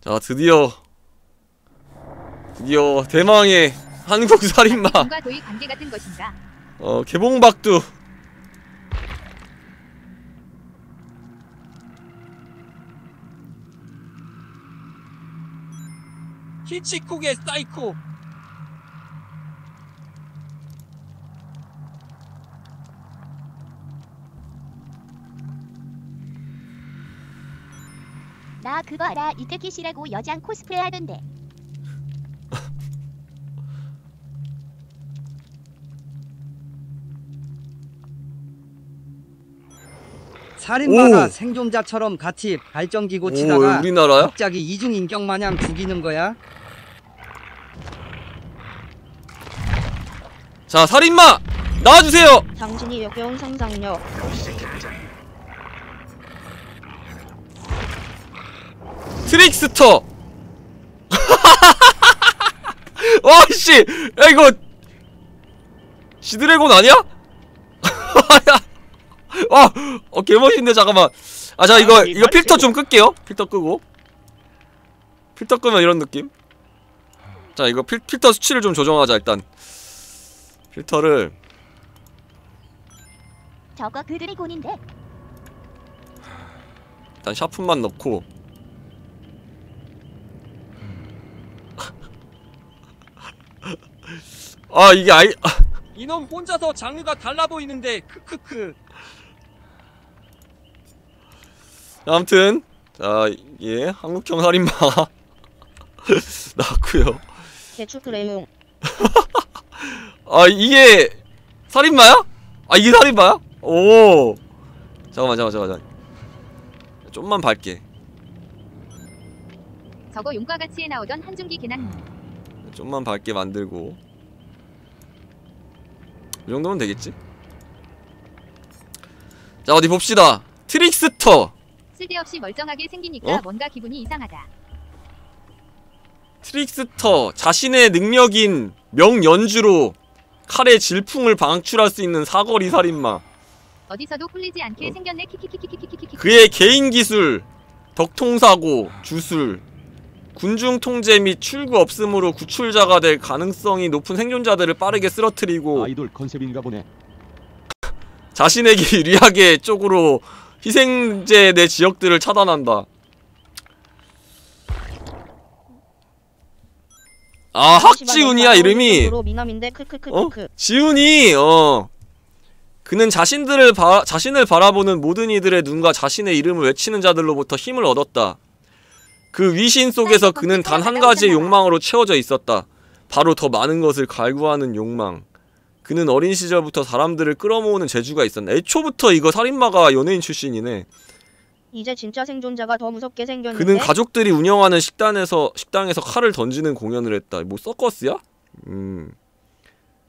자 드디어 드디어 대망의 한국 살인마. 돈과 도의 관계 같은 것인가? 어 개봉박두. 히치콕의 사이코 그거 알아 이태키 씨라고 여장 코스프레 하던데 살인마가 오. 생존자처럼 같이 발전기고 오 치다가 우리나라야? 갑자기 이중인격 마냥 죽이는 거야? 자 살인마 나와주세요 당신이 역겨운 상상력. 트릭스터 와씨 야 이거 지드래곤 아니야? 와, 어 개멋있네 잠깐만. 아 자 이거 이거 필터 좀 끌게요. 필터 끄고. 필터 끄면 이런 느낌. 자 이거 필, 필터 수치를 좀 조정하자 일단. 필터를 저거 지드래곤인데 일단 샤프만 넣고. 아 이게 아이 아, 이놈 혼자서 장르가 달라 보이는데 크크크 아무튼 자예 한국형 살인마 나왔고요. 개축 레용. 아 이게 살인마야? 아 이게 살인마야? 오 잠깐만 잠깐만 잠깐만 좀만 밝게 저거 용과 같이에 나오던 한준기 걔냐 좀만 밝게 만들고 이 정도면 되겠지? 자 어디 봅시다 트릭스터 쓸데없이 멀쩡하게 생기니까 어? 뭔가 기분이 이상하다. 트릭스터 자신의 능력인 명연주로 칼의 질풍을 방출할 수 있는 사거리 살인마 어디서도 홀리지 않게 어. 생겼네 키키키키키키키키. 그의 개인 기술, 덕통사고, 주술, 군중 통제 및 출구 없음으로 구출자가 될 가능성이 높은 생존자들을 빠르게 쓰러뜨리고 아이돌 컨셉인가 보네. 자신에게 유리하게 쪽으로 희생제 내 지역들을 차단한다. 아 학지훈이야 이름이. 어? 지훈이 어 그는 자신들을 바, 자신을 바라보는 모든 이들의 눈과 자신의 이름을 외치는 자들로부터 힘을 얻었다. 그 위신 속에서 그는 단 한 가지의 욕망으로 채워져 있었다. 바로 더 많은 것을 갈구하는 욕망. 그는 어린 시절부터 사람들을 끌어모으는 재주가 있었네. 애초부터 이거 살인마가 연예인 출신이네. 이제 진짜 생존자가 더 무섭게 생겼는데. 그는 가족들이 운영하는 식당에서 식당에서 칼을 던지는 공연을 했다. 뭐 서커스야? 음.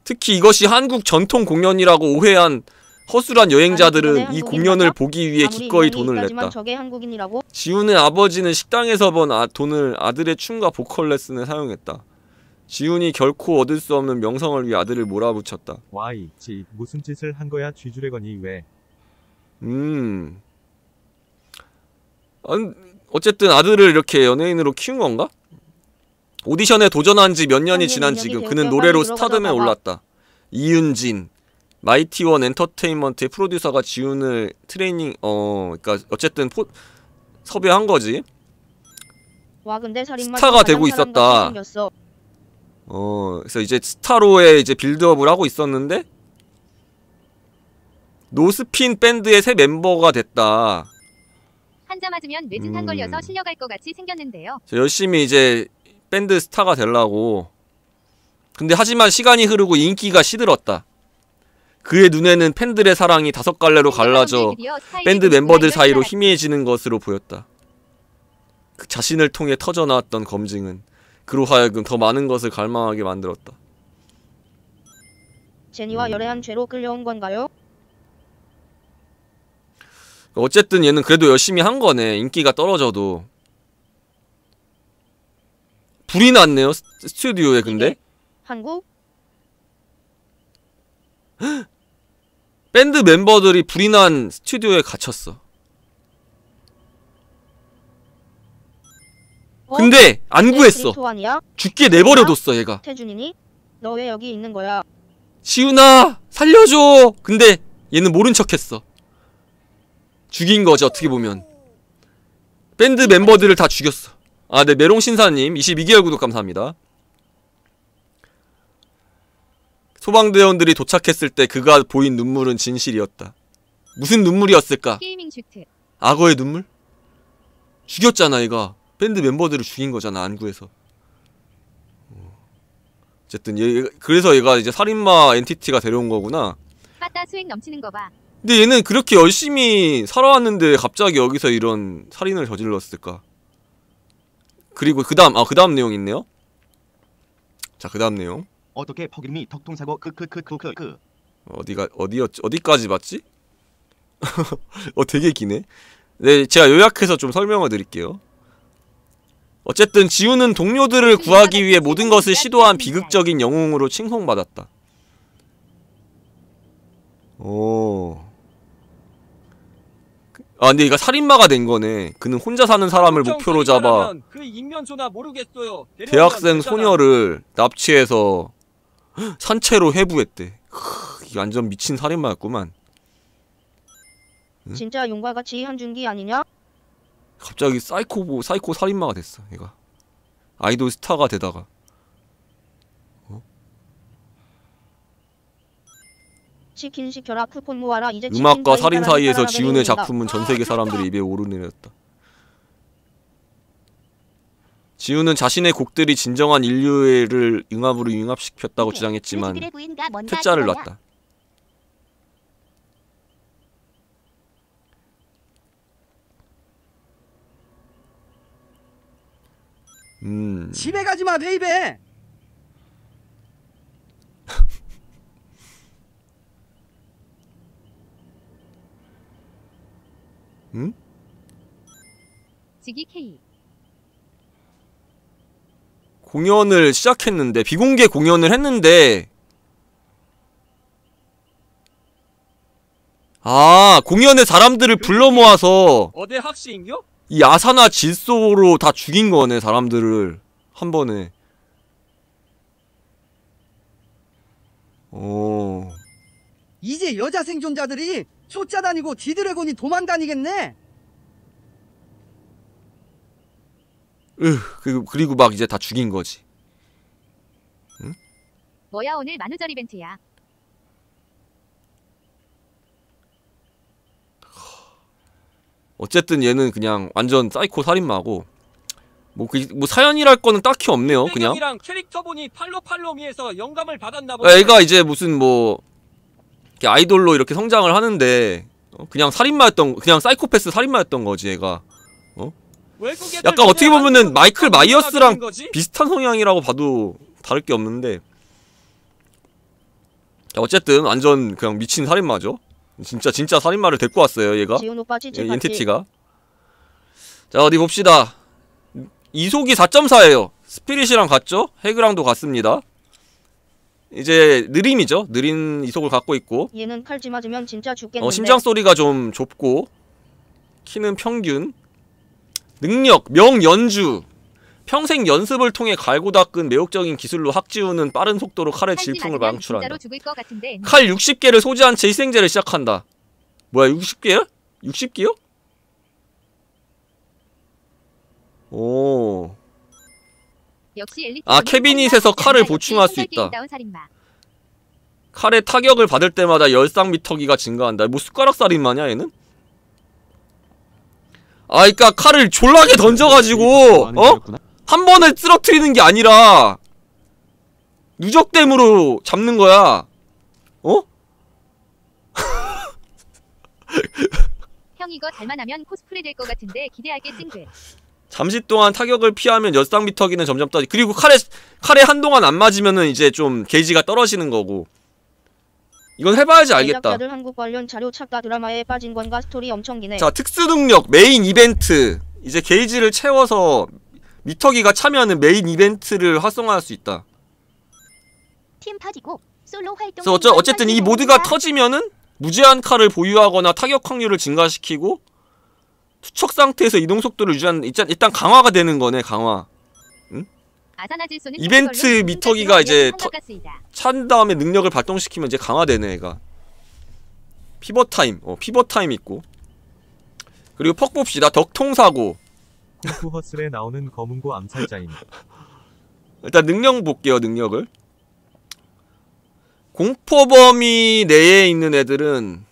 특히 이것이 한국 전통 공연이라고 오해한 허술한 여행자들은 이 공연을? 보기 위해 기꺼이 돈을 냈다. 지훈의 아버지는 식당에서 번 아, 돈을 아들의 춤과 보컬 레슨에 사용했다. 지훈이 결코 얻을 수 없는 명성을 위해 아들을 몰아붙였다. 와이, 지 무슨 짓을 한 거야 쥐주래건이 왜? 음. 안- 어쨌든 아들을 이렇게 연예인으로 키운 건가? 오디션에 도전한 지 몇 년이 지난 지금 그는 노래로 스타덤에. 올랐다. 이윤진 마이티원 엔터테인먼트의 프로듀서가 지훈을 트레이닝 어 그러니까 어쨌든 포, 섭외한 거지. 와 근데 살인마 스타가 되고 있었다. 어 그래서 이제 스타로의 이제 build-up을 하고 있었는데 노스핀 밴드의 새 멤버가 됐다. 한자 맞으면 뇌진탕 음. 걸려서 실려갈 것 같이 생겼는데요. 열심히 이제 밴드 스타가 되려고. 근데 하지만 시간이 흐르고 인기가 시들었다. 그의 눈에는 팬들의 사랑이 다섯 갈래로 갈라져 밴드 멤버들 사이로 줄 희미해지는 것으로 보였다. 그 자신을 통해 터져나왔던 검증은 그로 하여금 더 많은 것을 갈망하게 만들었다. 제니와 음. 열애한 죄로 끌려온 건가요? 어쨌든 얘는 그래도 열심히 한 거네. 인기가 떨어져도. 불이 났네요. 스- 스튜디오에 근데. 한국? 밴드 멤버들이 불이 난 스튜디오에 갇혔어. 어? 근데 안 구했어. 크립토 아니야? 죽게 내버려뒀어 얘가. 태준이니? 너 왜 여기 있는 거야? 지훈아 살려줘. 근데 얘는 모른 척했어. 죽인 거지 어떻게 보면. 밴드 멤버들을 다 죽였어. 아, 네 메롱 신사님 22개월 구독 감사합니다. 소방대원들이 도착했을 때 그가 보인 눈물은 진실이었다. 무슨 눈물이었을까? gaming suit. 악어의 눈물? 죽였잖아 얘가 밴드 멤버들을 죽인 거잖아 안구에서 어. 어쨌든 얘 그래서 얘가 이제 살인마 엔티티가 데려온 거구나 빠따 수액 넘치는 거 봐. 근데 얘는 그렇게 열심히 살아왔는데 갑자기 여기서 이런 살인을 저질렀을까 그리고 그 다음 아 그 다음 내용 있네요 자 그 다음 내용 어떻게 폭일미 덕통사고 크크크크크크 어디가 어디였지 어디까지 봤지? 어 되게 기네. 네, 제가 요약해서 좀 설명을 드릴게요. 어쨌든 지우는 동료들을 구하기 위해 모든 것을 시도한 비극적인 영웅으로 칭송받았다. 오. 아 근데 얘가 살인마가 된 거네. 그는 혼자 사는 사람을 목표로 잡아 그 대학생. 소녀를 납치해서 산 채로 해부했대. 크, 이 완전 미친 살인마였구만. 응? 진짜 용과 같이 한준기 아니냐? 갑자기 사이코 사이코 살인마가 됐어. 얘가 아이돌 스타가 되다가 치킨 시켜라 쿠폰 모아라 이제 음악과 살인 사이에서 지훈의. 작품은 전 세계 사람들의 입에 오르내렸다. 지훈은 자신의 곡들이 진정한 인류를 융합으로 융합시켰다고 주장했지만 부인과 뭔가 퇴짜를. 놨다. 음. 집에 가지 마, baby. 지기 K. 공연을 시작했는데 비공개 공연을 했는데 아 공연에 사람들을 불러 모아서 어 대학살인겨? 이 아산화질소로 다 죽인 거네 사람들을 한 번에 오 이제 여자 생존자들이 쫓아다니고 지드래곤이 도망다니겠네. 으, 그리고, 그리고 막 이제 다 죽인 거지 뭐야 오늘 만우절 이벤트야. 어쨌든 얘는 그냥 완전 사이코 살인마고 뭐, 그, 뭐 사연이랄 거는 딱히 없네요 그냥 이랑 캐릭터 보니 follow follow me에서 영감을 받았나 보다. 아, 애가 이제 무슨 뭐 이렇게 아이돌로 이렇게 성장을 하는데 어, 그냥 살인마였던 그냥 사이코패스 살인마였던 거지 얘가 약간 어떻게 보면은 마이클 마이어스랑 비슷한 성향이라고 봐도 다를 게 없는데. 자, 어쨌든 완전 그냥 미친 살인마죠. 진짜 진짜 살인마를 데리고 왔어요 얘가. 예? 엔티티가. 자 어디 봅시다. 이속이 4.4예요. 스피릿이랑 같죠? 해그랑도 같습니다. 이제 느림이죠? 느린 이속을 갖고 있고. 얘는 칼집 맞으면 진짜 죽겠는데. 어, 심장 소리가 좀 좁고. 키는 평균 능력 명연주 평생 연습을 통해 갈고 닦은 매혹적인 기술로 학지우는 빠른 속도로 칼의 질풍을 방출한다. 칼 60개를 소지한 채 희생제를 시작한다 뭐야 60개야? 60개요? 오. 아, 캐비닛에서 칼을 보충할 수 있다. 칼의 타격을 받을 때마다 열상 미터기가 증가한다. 뭐 숟가락 살인마냐 얘는? 아, 그니까 칼을 졸라게 던져가지고 어? 한 번에 쓰러트리는 게 아니라 누적댐으로 잡는 거야. 어? 형 이거 달만하면 코스프레 될 것 같은데 기대하게 찡글. 잠시 동안 타격을 피하면 열상 미터기는 점점 떨어지. 그리고 칼에 칼에 한동안 안 맞으면은 이제 좀 게이지가 떨어지는 거고. 이건 해봐야지 알겠다. 제작자들 한국 관련 자료 찾다 드라마에 빠진 건가 스토리 엄청 기네 자 특수 능력 메인 이벤트 이제 게이지를 채워서 미터기가 차면은 메인 이벤트를 활성화할 수 있다. 팀 터지고 솔로 활동. 그래서 어쩌, 어쨌든 이 모드가 터지면은 무제한 칼을 보유하거나 타격 확률을 증가시키고 투척 상태에서 이동 속도를 유지하는 일단 일단 강화가 되는 거네 강화. 이벤트 미터기가 이제 한가가스이다. 찬 다음에 능력을 발동시키면 이제 강화되네 얘가. Fever time. 어 fever time 있고. 그리고 perk 봅시다. 덕통 사고. 쿵푸허슬에 나오는 검은고 암살자임. 일단 능력 볼게요 능력을. 공포 범위 내에 있는 애들은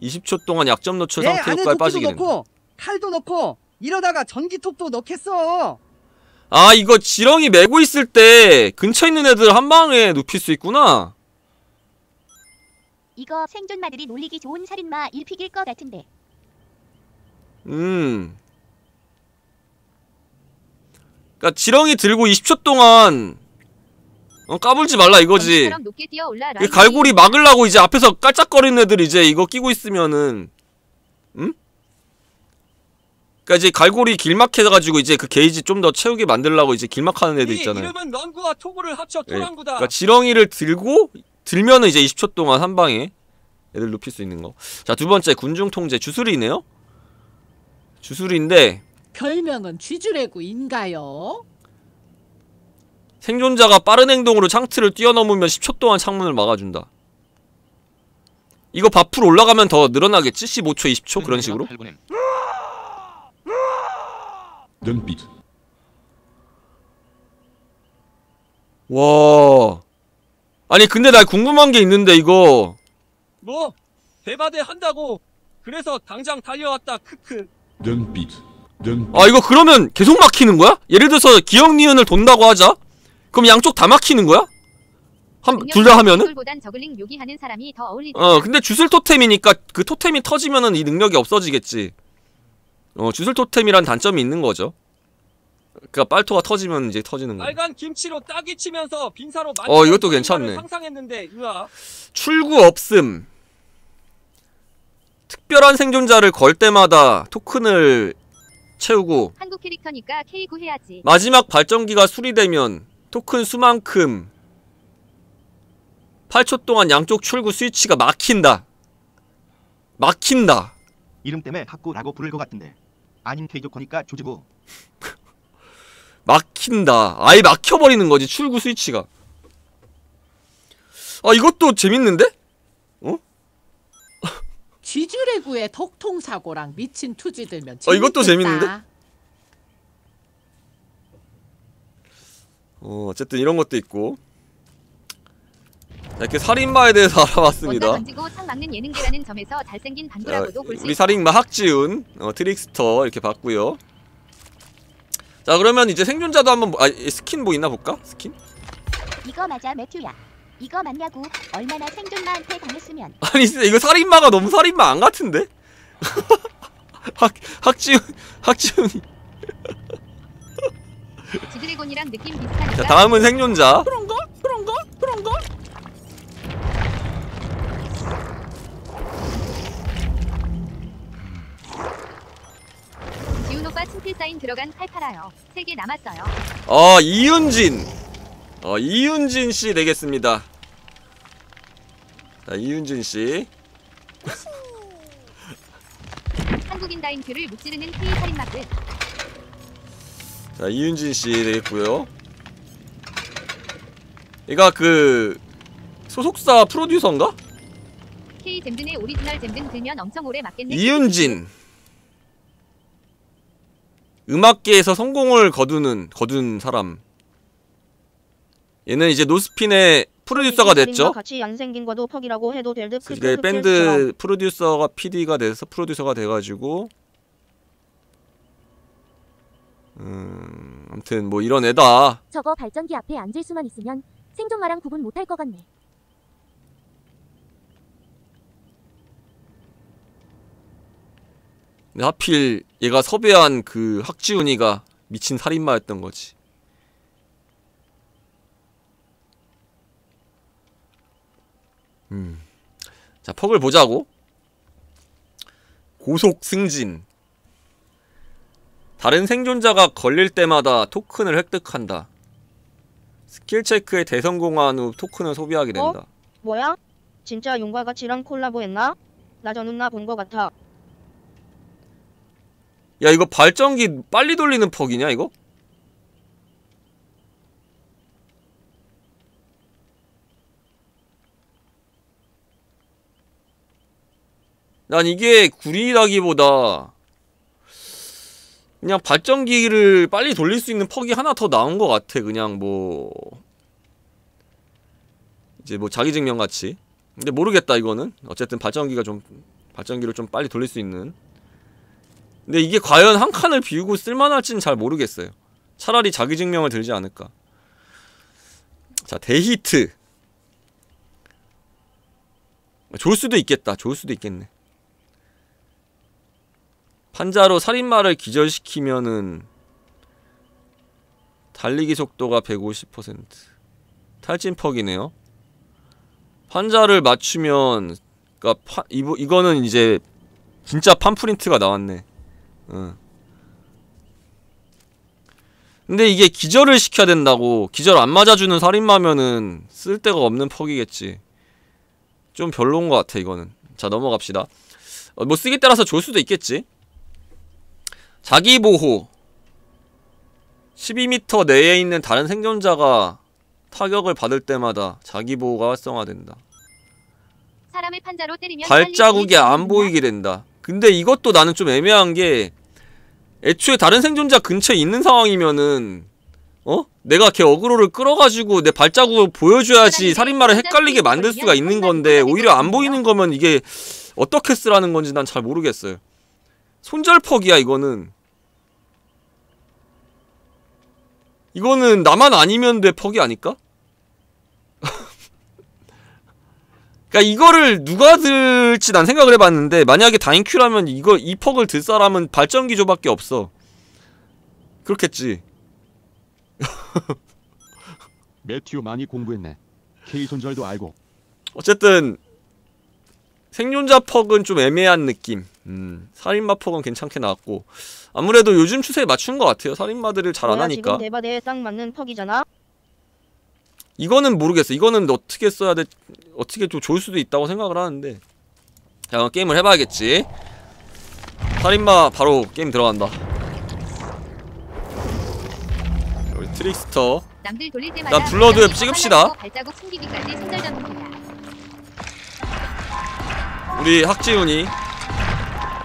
20초 동안 약점 노출 내 상태 효과에 빠지게 된다. 칼도 넣고 이러다가 전기톱도 넣겠어. 아 이거 지렁이 메고 있을 때 근처에 있는 애들 한 방에 눕힐 수 있구나 이거 생존마들이 놀리기 좋은 살인마 1픽일 것 같은데. 음 그니까 지렁이 들고 20초 동안 어 까불지 말라 이거지 이 갈고리 막으려고 이제 앞에서 깔짝거리는 애들 이제 이거 끼고 있으면은 음? 그니까 이제 갈고리 길막해가지고 이제 그 게이지 좀 더 채우게 만들려고 이제 길막하는 애들 이 있잖아요 이름은 런구와 토구를 합쳐 예. 토랑구다. 그러니까 지렁이를 들고 들면은 이제 20초 동안 한 방에 애들 눕힐 수 있는 거. 자, 두 번째 군중 통제 주술이네요. 주술인데 별명은 쥐주레구인가요? 생존자가 빠른 행동으로 창틀을 뛰어넘으면 10초 동안 창문을 막아준다. 이거 밖으로 올라가면 더 늘어나겠지? 15초, 20초 그런 식으로? 눈빛 와. 아니 근데 나 궁금한 게 있는데 이거 뭐 대바대 한다고. 그래서 당장 달려왔다. 크크. 눈빛 눈빛 아 이거 그러면 계속 막히는 거야? 예를 들어서 기억 니은을 돈다고 하자. 그럼 양쪽 다 막히는 거야? 한둘다 하면은? 어 근데 주술 토템이니까 그 토템이 터지면은 이 능력이 없어지겠지 어 주술 토템이란 단점이 있는 거죠 그니까 빨토가 터지면 이제 터지는 거야 빨간 김치로 따기 치면서 빈사로 어, 이것도 괜찮네. 상상했는데 으아. 출구 없음 특별한 생존자를 걸 때마다 토큰을 채우고 한국 캐릭터니까 K9 해야지. 마지막 발전기가 수리되면 토큰 수만큼 8초 동안 양쪽 출구 스위치가 막힌다 막힌다 이름 때문에 학구라고 부를 것 같은데. 아님 케이조커니까 조지고. 막힌다. 아예 막혀버리는 거지, 출구 스위치가. 아, 이것도 재밌는데? 쥐주레구의 덕통 사고랑 미친 투지 들면 어, 이것도 재밌겠다. 재밌는데? 어, 어쨌든 이런 것도 있고. 자, 이렇게 살인마에 대해서 알아봤습니다. 던지고 창 막는 예능계라는 점에서 잘생긴 자, 방구라고도 볼수 우리. 살인마 학지훈, 어, 트릭스터 이렇게 봤고요. 자, 그러면 이제 생존자도 한번, 보- 아, 이 스킨 뭐 있나 볼까? 스킨? 이거 맞아 매튜야. 이거 맞냐고. 얼마나 생존마한테 당했으면. 아니, 진짜 이거 살인마가 너무 살인마 안 같은데? 학, 학지훈, 학지훈이. 지드래곤이랑 느낌 비슷하니까. 자, 다음은 생존자. 지훈 오빠 친필 사인 들어간 칼 팔아요. 세 개 남았어요. 어 이윤진 어 이윤진 씨 되겠습니다. 자 이윤진 씨. 한국인 다인큐를 무찌르는 K 살인마 끝. 자 이윤진 씨 되겠고요. 얘가 그 소속사 프로듀서인가? K 잼든의 오리지널 잼든 들면 엄청 오래 맞겠네. 이윤진. 음악계에서 성공을 거두는 거둔 사람. 얘는 이제 노스핀의 프로듀서가 됐죠. 살인과 같이 안 생긴 거도 퍽이라고 해도 될듯 그 이게 밴드 프로듀서가 PD가 돼서 프로듀서가 돼가지고 음 아무튼 뭐 이런 애다 저거 발전기 앞에 앉을 수만 있으면 생존마랑 구분 못할 것 같네. 근데 하필 얘가 섭외한 그 학지훈이가 미친 살인마였던 거지. 음 자 퍽을 보자고. 고속 승진. 다른 생존자가 걸릴 때마다 토큰을 획득한다. 스킬 체크에 대성공한 후 토큰을 소비하게 된다. 뭐야? 진짜 용과 같이랑 콜라보했나? 나저 누나 본 거 같아. 야 이거 발전기 빨리 돌리는 퍽이냐 이거? 난 이게 구리라기보다 그냥 발전기를 빨리 돌릴 수 있는 퍽이 하나 더 나온 것 같아. 그냥 뭐 이제 뭐 자기증명 같이. 근데 모르겠다 이거는. 어쨌든 발전기가 좀 발전기를 좀 빨리 돌릴 수 있는 근데 이게 과연 한 칸을 비우고 쓸만할지는 잘 모르겠어요. 차라리 자기 증명을 들지 않을까. 자 데히트. 좋을 수도 있겠다. 좋을 수도 있겠네. 판자로 살인마를 기절시키면은 달리기 속도가 150% 탈진퍽이네요. 판자를 맞추면 그니까 이거는 이제 진짜 판프린트가 나왔네 응. 근데 이게 기절을 시켜야 된다고 기절 안 맞아주는 살인마면은 쓸데가 없는 퍽이겠지. 좀 별로인 것 같아 이거는. 자 넘어갑시다. 어, 뭐 쓰기 따라서 좋을 수도 있겠지. 자기보호. 12m 내에 있는 다른 생존자가 타격을 받을 때마다 자기보호가 활성화된다. 발자국이 안 보이게 된다. 근데 이것도 나는 좀 애매한 게 애초에 다른 생존자 근처에 있는 상황이면은 어? 내가 걔 어그로를 끌어가지고 내 발자국을 보여줘야지 살인마를 헷갈리게 만들 수가 있는 건데 오히려 안 보이는 거면 이게 어떻게 쓰라는 건지 난 잘 모르겠어요 손절퍽이야 이거는 이거는 나만 아니면 돼 퍽이 아닐까? 그니까 이거를 누가 들지? 난 생각을 해봤는데 만약에 다인큐라면 이거 이 퍽을 들 사람은 발전기조밖에 없어. 그렇겠지. 매튜 많이 공부했네. K 손절도 알고. 어쨌든 생존자 퍽은 좀 애매한 느낌. 음, 살인마 퍽은 괜찮게 나왔고. 아무래도 요즘 추세에 맞춘 것 같아요. 살인마들을 잘안 뭐야, 하니까. 지금 대바대에 딱 맞는 퍽이잖아. 이거는 모르겠어. 이거는 어떻게 써야 돼? 어떻게 좀 좋을 수도 있다고 생각을 하는데. 자, 게임을 해봐야겠지. 살인마 바로 게임 들어간다. 우리 트릭스터. 남들 돌릴 때마다 일단 Bloodweb 찍읍시다. 발자국 숨기기까지 손절 전문이다. 우리 학지훈이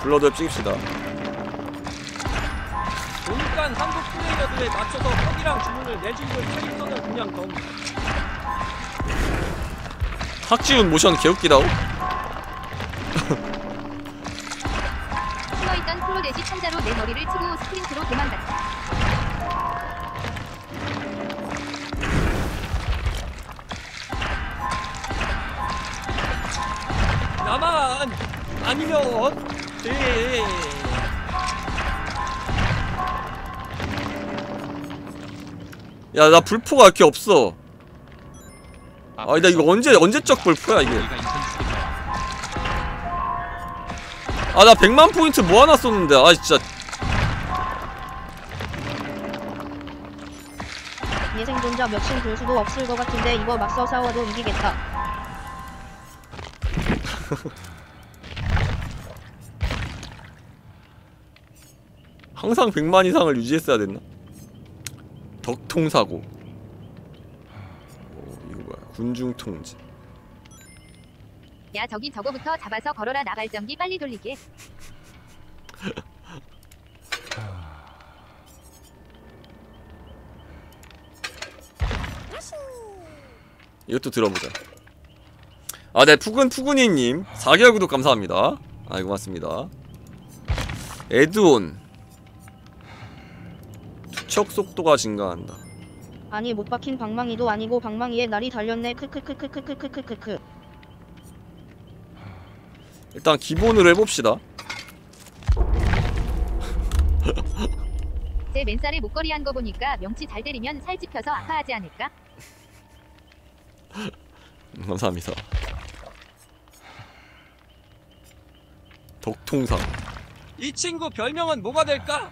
Bloodweb 찍읍시다. 보니까 한국 플레이어들에 맞춰서 perk이랑 주문을 걸 캐릭터는 그냥 덤 학지훈 모션 개웃기다고? 숨어있던 클로넷이 판자로 내 머리를 치고 스프린트로 도망갔다. 나만 아니면 돼 야, 나 불포가 이렇게 없어. 아, 나 이거 언제, 언제적 불포야, 이게. 아, 나 100만 포인트 모아놨 었는데. 아, 진짜. 예생존자 몇신 들 수도 없을 것 같은데 이거 맞서 싸워도 이기겠다. 항상 100만 이상을 유지했어야 됐나? 덕통사고. 어, 이거 뭐야? 군중통제 야 저기 저거부터 잡아서 걸어라 나 발전기 빨리 돌리게. 이것도 들어보자. 아네 푸근 푸근이님. 4개월 구독 감사합니다. 아 고맙습니다. 에드온 투척 속도가 증가한다 아니 못 박힌 방망이도 아니고 방망이에 날이 달렸네. 크크크크크크크크크. 일단 기본으로 해봅시다 제 맨살에 목걸이 한 거 보니까 명치 잘 때리면 살 찝혀서 아파하지 않을까? 음, 감사합니다 덕통사 이 친구 별명은 뭐가 될까?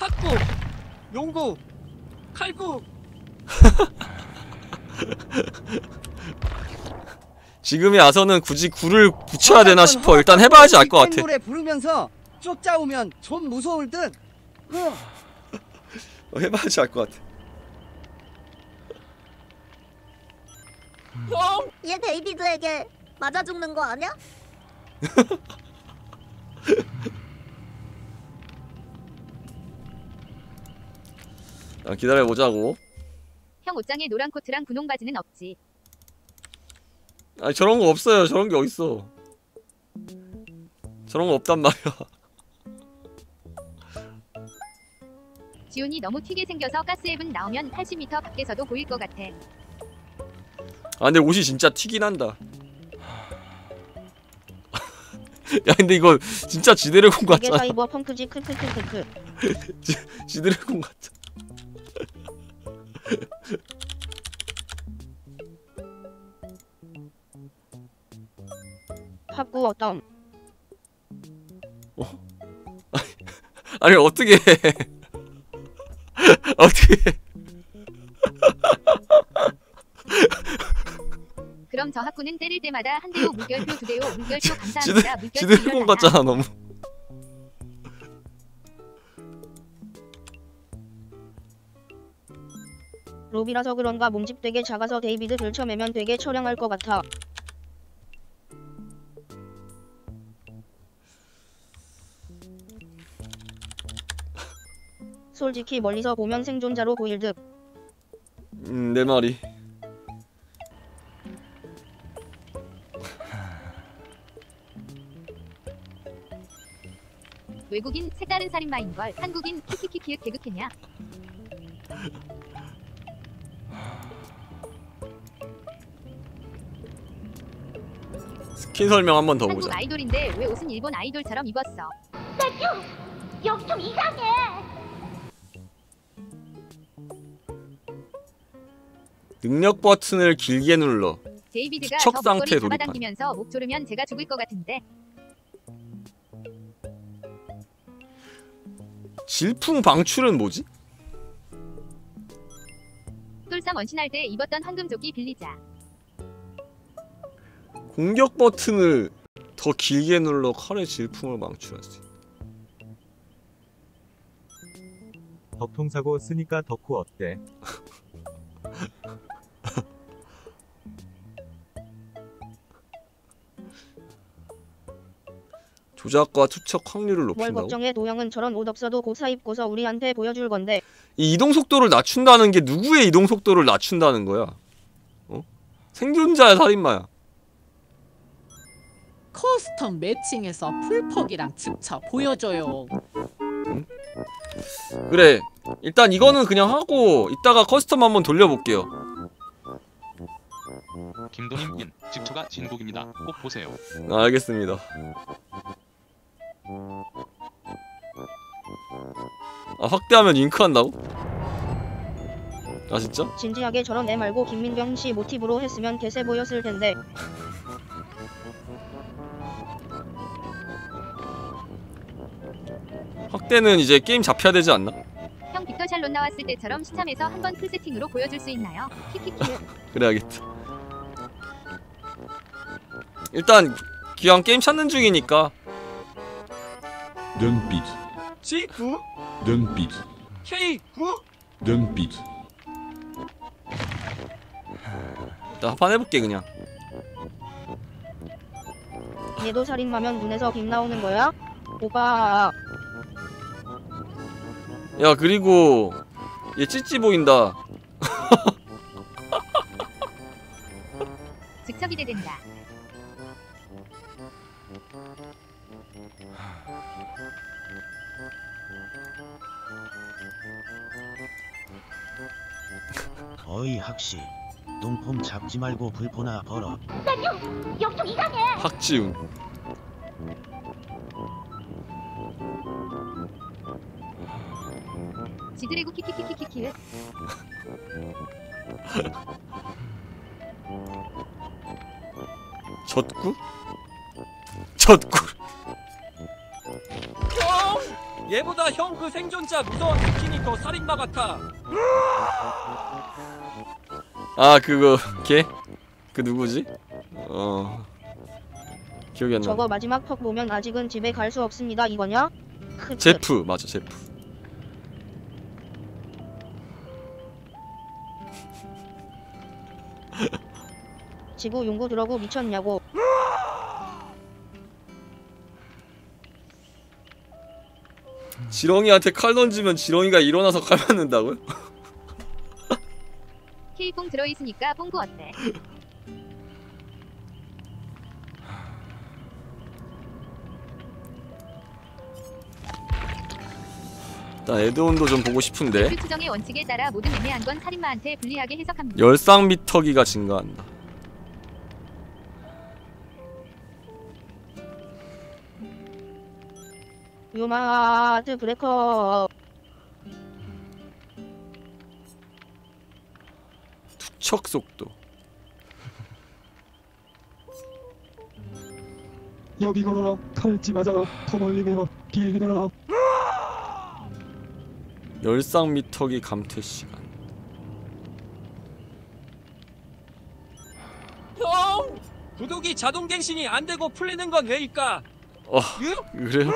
학구 용구 칼구. 지금에 와서는 굳이 굴을 붙여야 되나 싶어. 일단 해봐야지 알 것 같아. 노래 부르면서 쫓아오면 좀 무서울 듯. 어, 해봐야지 알 것 같아. 얘 데이비드에게 맞아 죽는 거 아니야? 아, 기다려보자고. 형 옷장에 노란 코트랑 분홍 바지는 없지. 아니 저런 거 없어요. 저런 게 어딨어. 저런 거 없단 말이야. 지훈이 너무 튀게 생겨서 가스앱은 나오면 80m 밖에서도 보일 것 같아. 아 근데 옷이 진짜 튀긴 한다. 야 근데 이거 진짜 지드래곤 이게 같잖아. 사이버 펑크지. 크크크크크. 지드래곤 같아 합구 어떤 아니 어떻게 해? 어떻게 해? 그럼 저 학구는 때릴 때마다 한 대요 물결표 두 대요 물결표 감사합니다. 물결표 지드래곤 일어나라. 같잖아 너무 로비라서 그런가 몸집 되게 작아서 데이비드 들쳐매면 되게 처량할 것 같아. 솔직히 멀리서 보면 생존자로 보일 듯. 음, 내 말이 외국인 색다른 살인마인 걸 한국인 키키키키 개그캐냐? 스킨 설명 한 번 더 보자 아이돌인데 왜 옷은 일본 아이돌처럼 입었어? 여기 좀 이상해. 능력 버튼을 길게 눌러 데이비드가 저 상태. 잡아당기면서 목 조르면 제가 죽을 것 같은데 질풍 방출은 뭐지? 똘쌈 원신할 때 입었던 황금조끼 빌리자. 공격 버튼을 더 길게 눌러 칼의 질풍을 방출할 수 있다 덕통 사고 쓰니까 덕후 어때? 조작과 투척 확률을 뭘 높인다고? 걱정해 도영은 저런 옷 없어도 고사 입고서 우리한테 보여줄 건데. 이 이동 속도를 낮춘다는 게 누구의 이동 속도를 낮춘다는 거야? 어? 생존자야 살인마야. custom 매칭해서 풀perk이랑 직접 보여줘요. 그래. 일단 이거는 그냥 하고 이따가 custom 한번 돌려볼게요. 김도님님 직초가 진국입니다. 꼭 보세요. 아, 알겠습니다. 아 확대하면 윙크한다고? 아 진짜? 진지하게 저런 애 말고 김민경 씨 모티브로 했으면 개세 보였을 텐데. 확대는 이제 게임 잡혀야 되지 않나? 형 빅터 샬롯 나왔을 때처럼 시참에서 한번 풀 세팅으로 보여줄 수 있나요? 키키키. 그래야겠다. 일단 기왕 게임 찾는 중이니까 눈빛, C9 눈빛, K9 눈빛. 나 한판 해볼게 그냥. 얘도 살인마면 눈에서 김 나오는 거야? 오빠. 야 그리고 얘 찌찌 보인다. 즉처 기대된다. 어이 학시 눈폼 잡지 말고 불포나 벌어 여기 좀 이상해. 학지운. 지드래고 키키키키키키. 젖구? 젖구. 형! 얘보다 형 그 생존자 무서운 스킨이 더 살인마 같아. 아 그거 걔? 그 누구지? 어. 기억이 안 나. 저거 마지막 퍽 보면 아직은 집에 갈 수 없습니다 이거냐? 제프 맞아 제프. 지구 용구 들어고 미쳤냐고. 지렁이한테 칼 던지면 지렁이가 일어나서 칼 맞는다고요? K뽕 들어있으니까 뽕구 어때? 일단 에드온도 좀 보고 싶은데 표 추정의 원칙에 따라 모든 애매한 건 살인마한테 불리하게 해석합니다. 열상 미터기가 증가한다. 유마트 브레커. 투척 속도. 여기 걸어라 칼집 맞아 더 멀리 뒤에 내라 열상 미터기 감퇴 시간. 형! 구독이 자동 갱신이 안 되고 풀리는 건 왜일까? 어 예? 그래요?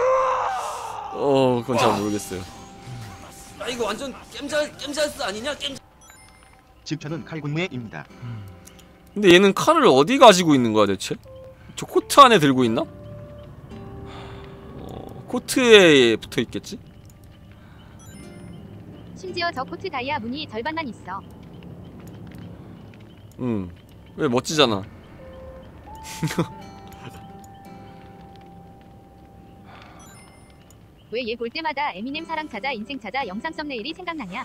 어 그건 잘 모르겠어요. 아 이거 완전 겜자 겜자스 아니냐? 겜 집차는 칼군무에입니다. 근데 얘는 칼을 어디 가지고 있는 거야 대체? 저 코트 안에 들고 있나? 어, 코트에 붙어 있겠지? 심지어 저 코트 다이아 무늬 절반만 있어. 음. 왜 멋지잖아. 왜 얘 볼 때마다 에미넴 사랑 찾아 인생 찾아 영상 썸네일이 생각나냐?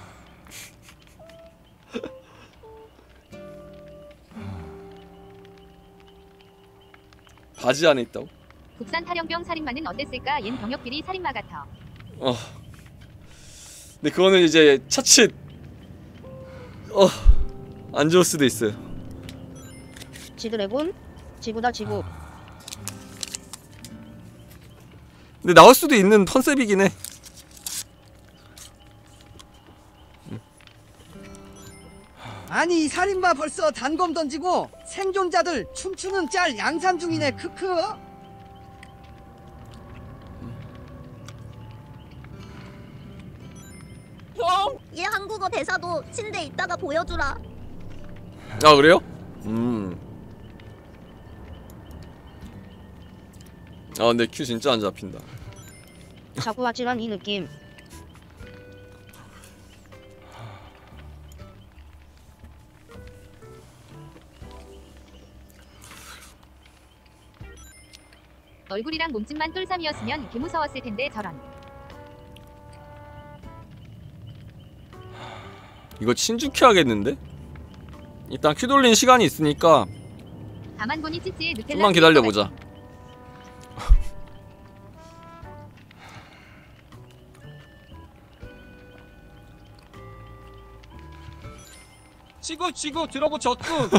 바지 안에 있다고? 국산 탈영병 살인마는 어땠을까? 얜 병역 비리 살인마 같아. 어. 근데 그거는 이제 차칫 어. 안 좋을 수도 있어요. 지드래곤. 지구다 지구. 근데 나올 수도 있는 컨셉이긴 해. 아니 이 살인마 벌써 단검 던지고 생존자들 춤추는 짤 양산 중이네 크크 형! 얘 한국어 대사도 침대 있다가 보여주라. 아 그래요? 음. 아 근데 큐 진짜 안 잡힌다. 자꾸 아찔한 이 느낌. 얼굴이랑 몸집만 똘삼이었으면 개무서웠을 텐데 저런. 이거 친죽해 하겠는데? 일단 큐 돌린 시간이 있으니까 다만 보니 찌찌의 누텔라. 좀만 기다려 보자. 지구 지구 들어보 젖군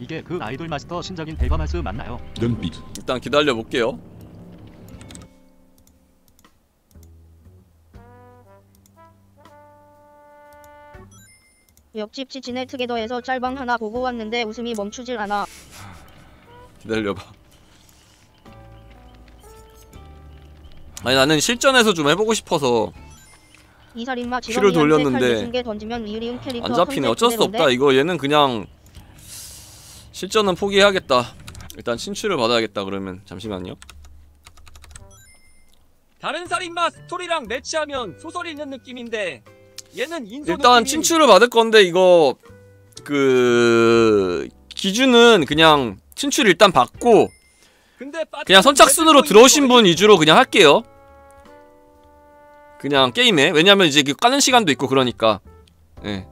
이게 그 아이돌 마스터 신작인 벨바마스 맞나요? 눈빛 일단 기다려 볼게요. 옆집 치친의 투게더에서 짤방 하나 보고 왔는데 웃음이 멈추질 않아. 기다려봐. 아니 나는 실전에서 좀 해보고 싶어서 이 살인마 키를 돌렸는데 안 잡히네. 어쩔 수? 없다. 이거 얘는 그냥 실전은 포기해야겠다. 일단 친추를 받아야겠다. 그러면 잠시만요. 다른 살인마 스토리랑 매치하면 소설 읽는 느낌인데 얘는 인소 일단 느낌이- 친추를 받을 건데 이거 그 기준은 그냥 친추를 일단 받고 그냥 선착순으로 들어오신 분 위주로 그냥 할게요. 그냥 게임에 왜냐면 이제 그 까는 시간도 있고 그러니까. 예.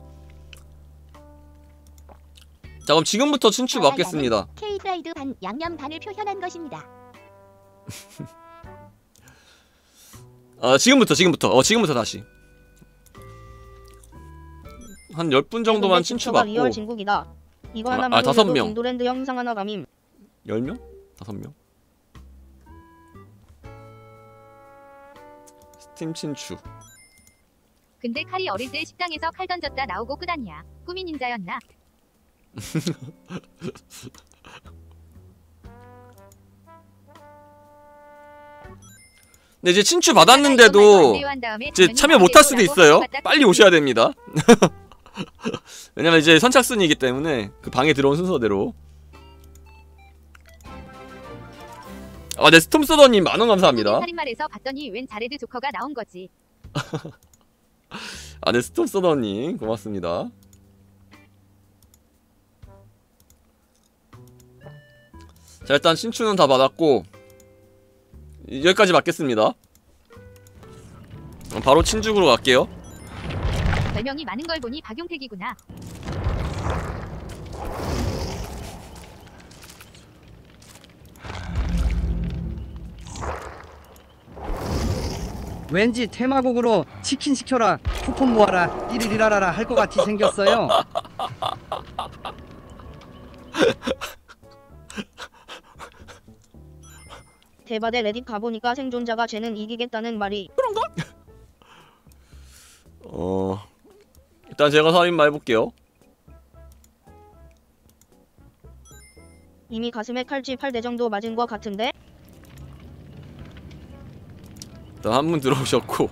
자 그럼 지금부터 친추 받겠습니다. K 프라이드 반 양념 반을 표현한 것입니다. 아 지금부터 지금부터 어 지금부터 다시 한 10분 정도만 친추 집터가 받고. 이거 아, 하나만 아, 다섯 올려도 명. 인도랜드 영상 하나 감임. 10명? 5명? 팀 친추 근데 칼이 어릴 때 식당에서 칼 던졌다 나오고 끝 아니야. 꿈이 닌자였나? 근데 이제 친추 받았는데도 이제 참여 못할 수도 있어요. 빨리 오셔야 됩니다. 왜냐면 이제 선착순이기 때문에 그 방에 들어온 순서대로. 아, 네 스톰소더님 만원 감사합니다. 살인말에서 봤더니 웬 자레드 조커가 나온 거지. 아, 네 스톰소더님 고맙습니다. 자, 일단 신추는 다 받았고 여기까지 받겠습니다. 어, 바로 친죽으로 갈게요. 별명이 많은 걸 보니 박용택이구나. 왠지 테마곡으로 치킨 시켜라 쿠폰 모아라 띠리리라라라 할 것 같이 생겼어요. 대바대 레딧 가보니까 생존자가 쟤는 이기겠다는 말이 어 일단 제가 살인마 해볼게요. 이미 가슴에 칼집 8대 정도 맞은 거 같은데 일단 한 분 들어오셨고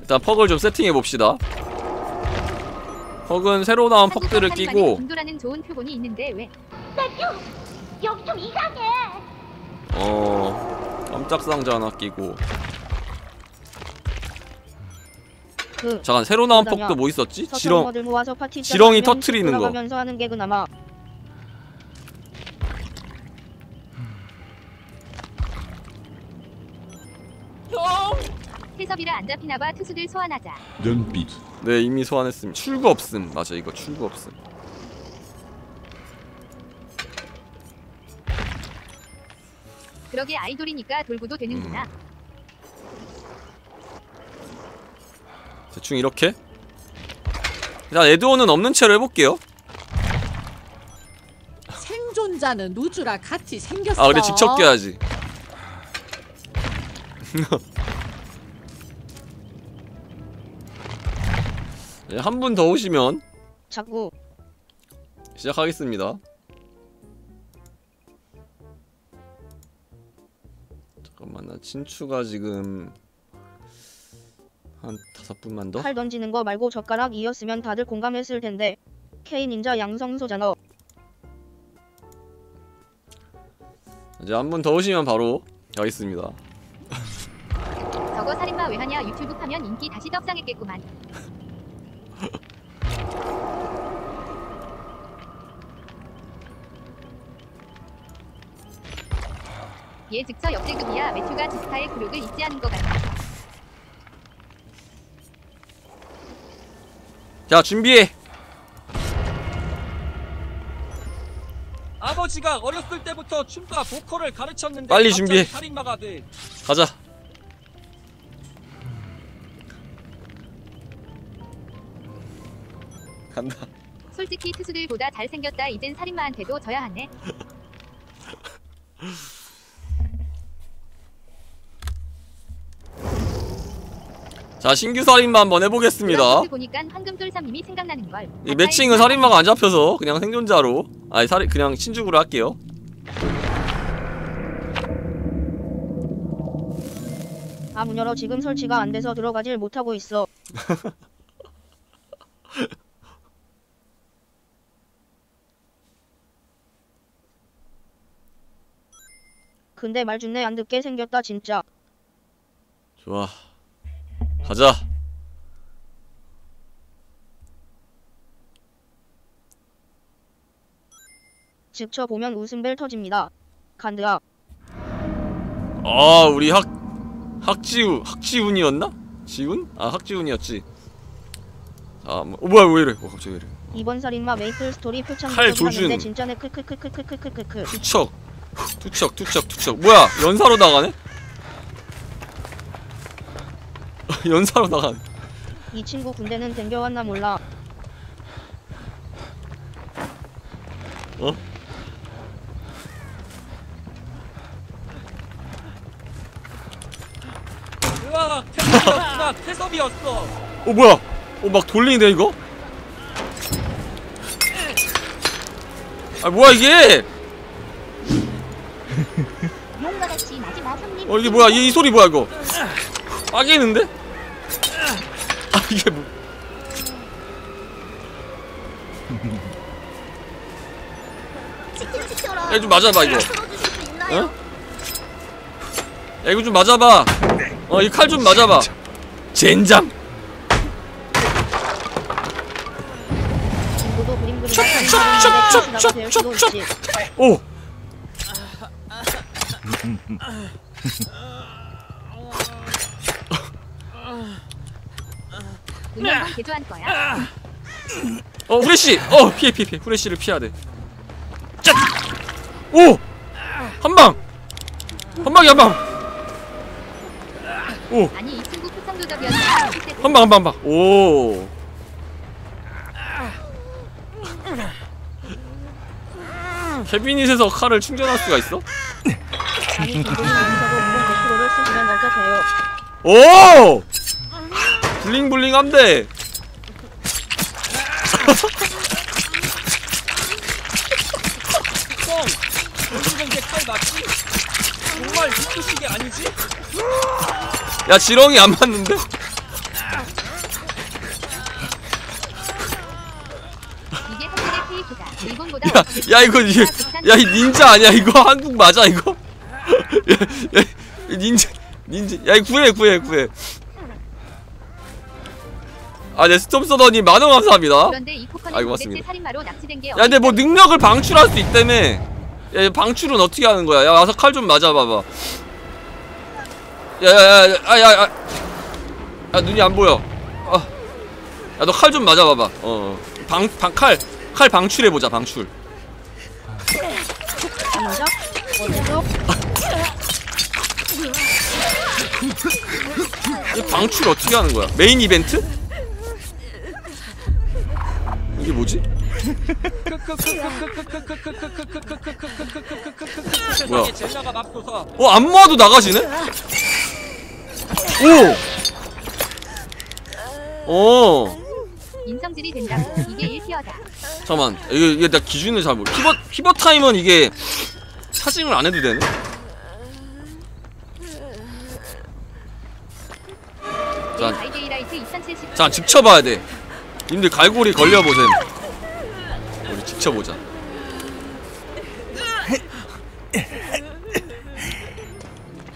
일단 퍽을 좀 세팅해 봅시다. 퍽은 새로 나온 퍽들을 끼고 김도라는 좋은 표본이 있는데 왜? 여기 좀 이상해. 어 깜짝 상자 하나 끼고 그 잠깐 새로 나온. 퍽도 뭐 있었지? 지렁 지렁이 터트리는 거. 해섭이라 안 잡히나봐 투수들 소환하자. 눈빛 네 이미 소환했음. 출구 없음. 맞아 이거 출구 없음. 그러게 아이돌이니까 돌고도 되는구나. 음. 대충 이렇게. 일단 에드원은 없는 채로 해볼게요. 생존자는 누주라 같이 생겼어. 아 근데 직접 껴야지. 네, 한분 더 오시면 자꾸 시작하겠습니다. 잠깐만 나 친추가 지금 한 다섯 분만 더? 칼 던지는 거 말고 젓가락이었으면 다들 공감했을 텐데 K 닌자 양성소잖아. 이제 한 분 더 오시면 바로 가겠습니다. 저거 살인마 왜 하냐 유튜브 파면 인기 다시 떡상했겠구만. 얘 즉처 역대급이야 매튜가 지스타의 굴욕을 잊지 않은 것 같아. 자 준비해. 아버지가 어렸을 때부터 춤과 보컬을 가르쳤는데 빨리 갑자기 준비해. 살인마가 돼. 가자. 간다. 솔직히 투수들보다 잘생겼다 이젠 살인마한테도 져야 하네. 자 신규 살인마 한번 해보겠습니다. 보니까 황금돌삼님이 생각나는 걸. 이 매칭은 살인마가 안 잡혀서 그냥 생존자로 아니 살인 그냥 신죽으로 할게요. 아 문 열어 지금 설치가 안 돼서 들어가질 못하고 있어. 근데 말 준내 안 듣게 생겼다 진짜. 좋아. 가자. 직접 보면 웃음벨 터집니다. 간드아. 아 우리 학 학지우 학지훈이었나? 지훈? 아 학지훈이었지. 아 뭐, 어, 뭐야 왜 이래? 어 갑자기 왜 이래? 이번 살인마 메이플 스토리 표창 칼 조준. 진짜네 크크크크크크크크크. 투척 투척 투척 투척 뭐야 연사로 나가네? 연사로 나가네. 이 친구 군대는 댕겨왔나 몰라. 어? 으악. 마지막 태섭이었어. 어 뭐야? 어 막 돌리네 이거? 아 뭐야 이게? 어 이게 뭐야? 이, 이 소리 뭐야 이거? 빠개는데? 아 이게 뭐? 야, 좀 맞아봐, 이거. 어? 야 이거 좀 맞아봐. 어 이 칼 좀 맞아봐. 젠장. 친구도 그림 그리다 편집하는데 가시다가 될 수도 있지. 오. 개조한 거야. 어 후레쉬. 어 피해 피해 피해. 후레쉬를 피해야 돼. 짠. 오. 한 방. 한 방이 한 방. 오. 아니 이 친구 표창도적이었어. 한방 한방 한 방. 오. 캐비닛에서 칼을 충전할 수가 있어? 아니 김도님 여기서도 운동 100%를 쓰시면 어떠세요? 오! 블링블링한데. 정말 이쑤시개 아니지? 야 지렁이 안 맞는데? 야, 야 이거 이게 야 이 닌자 아니야 이거 한국 맞아 이거? 야, 야, 이 닌자 닌자. 야 구해 구해 구해. 아네 스톱 서더니 만원 감사합니다. 납치된 게야 근데 뭐 능력을 방출할 수 있다며. 야이 방출은 어떻게 하는 거야? 야 와서 칼 좀 맞아봐봐. 야야야야야야 야. 눈이 안 보여. 아. 야너 칼 좀 맞아봐봐. 어방 방 칼. 칼 방출해보자 방출 이 방출 어떻게 하는 거야 메인 이벤트? 이게 뭐지? 뭐야? 젤라가. 어 안모아도 나가시네? 오! 어 인성질이 된다고. 이게 1티어다. 잠깐만 이게, 이게 나 기준을 잘 모르 피버, 피버 타임은 이게 사징을 안 해도 되네? 자, 아이데이라이트 2070. 자 직쳐봐야 돼. 님들 갈고리 걸려보셈. 우리 직쳐보자.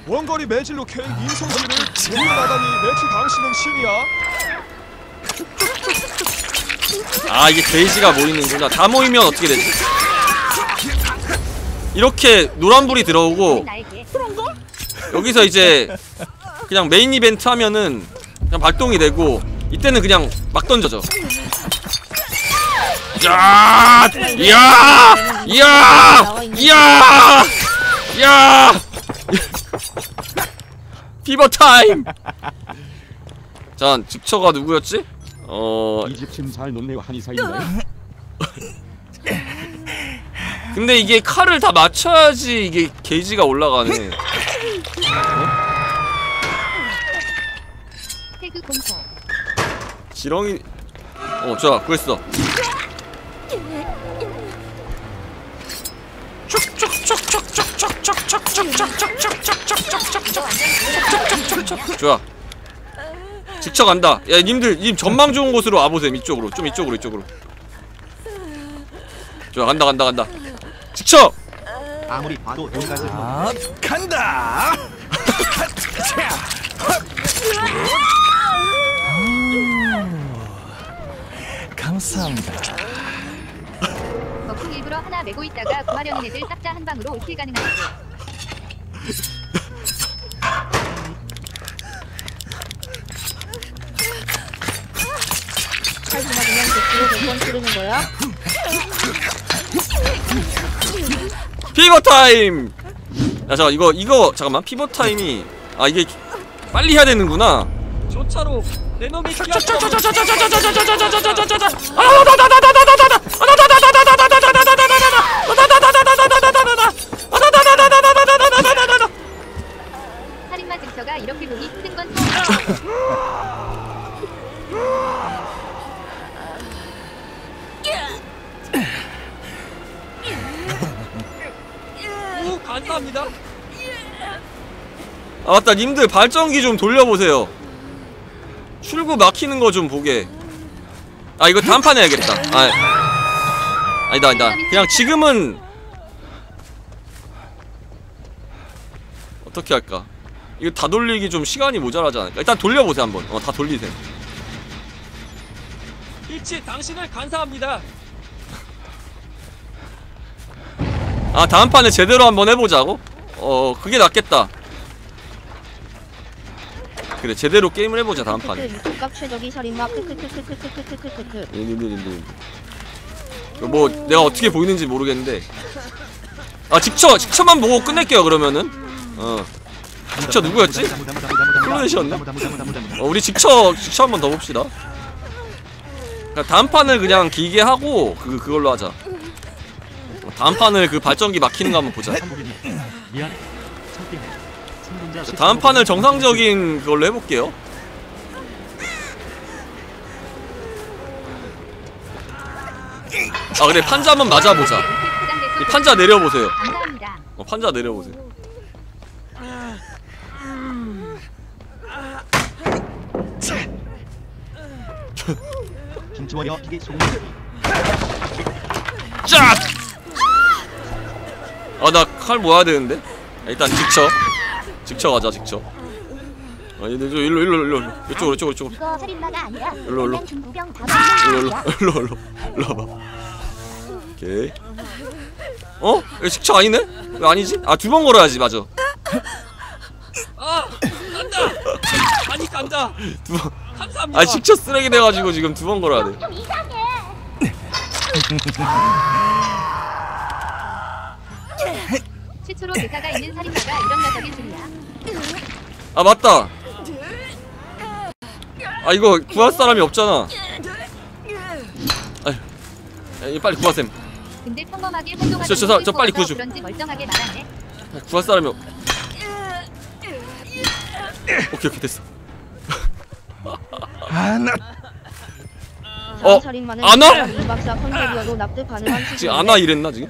원거리 매질로 K 이성진을 공격하다니 매치 당신은 신이야. 아 이게 게이지가 모이는구나. 다 모이면 어떻게 되지? 이렇게 노란불이 들어오고 여기서 이제 그냥 메인 이벤트 하면은 그냥 발동이 되고 이때는 그냥 막 던져져 야! 야! 야! 야! 야! 피버 타임. 자, 직처가 누구였지? 어, 이집침 잘 놓네요 한의사인데. 근데 이게 칼을 다 맞춰야지 이게 게이지가 올라가네. 태 지렁이. 어 좋아 구했어. 좋아. 직접 간다. 야 님들 님 전망 좋은 곳으로 와보세요 이쪽으로. 좀 이쪽으로 이쪽으로. 좋아 간다 간다 간다. 직접! 아무리 봐도 돈가스 아, 간다. 감사합니다. 덕후 일부러 하나 메고 있다가 구하려는 애들 싹다한 방으로 kill 가능하고. 칼 맞으면 100% 100번 찌르는 거야? fever time 야 잠깐 이거 이거 잠깐만 피버 타임이 아 이게 빨리 해야 되는구나 조차로 내 놈이 감사합니다. 아 맞다 님들 발전기 좀 돌려보세요 출구 막히는 거 좀 보게. 아 이거 단판 해야겠다. 아 아니다 아니다. 그냥 지금은 어떻게 할까? 이거 다 돌리기 좀 시간이 모자라지 않을까? 일단 돌려보세요 한번. 어 다 돌리세요. 일치 당신을 감사합니다. 아 다음 판에 제대로 한번 해보자고? 어 그게 낫겠다 그래 제대로 게임을 해보자 다음 유튜브 최적이 살인마 이거 뭐 내가 어떻게 보이는지 모르겠는데. 아 직처 직처만 보고 끝낼게요 그러면은. 어. 직처 누구였지? 클로넷이었네? 어 우리 직처 직처 한번 더 봅시다. 그냥 다음 판을 그냥 길게 하고 그 그걸로 하자. 어, 다음 판을 그 발전기 막히는 거 한번 보자. 미안. 자, 다음 판을 정상적인 그걸로 해볼게요. 아 그래 판자 한번 맞아보자. 이 판자 내려보세요. 어, 판자 내려보세요. 소금 쫙! 아나 칼 모아야 되는데? 아, 일단 직쳐 직쳐 가자 직쳐 아 얘들 저 일로 일로 일로 일로 이쪽으로 이쪽으로 이쪽으로 이거 살인마가 아니라 일로, 일로. 다 일로 일로 일로 일로 일로 와봐 오케이 어? 이거 직쳐 아니네? 왜 아니지? 아 두 번 걸어야지 맞아 아 간다. 아니 간다. 두번 감사합니다. 아 직쳐 쓰레기 돼가지고 지금 두 번 걸어야 돼 좀 이상해. 최초로 대사가 있는 살인마가 이런 녀석일 줄이야. 아 맞다 아 이거 구할 사람이 없잖아 이거 빨리 구하셈 근데 평범하게 활동하는 저, 저, 저, 저 빨리 구해줘. 그런지 멀쩡하게 말하네. 구할 사람이 없 오케이 오케이 됐어 아나 어? 가능한 지금 안와 이랬나 지금?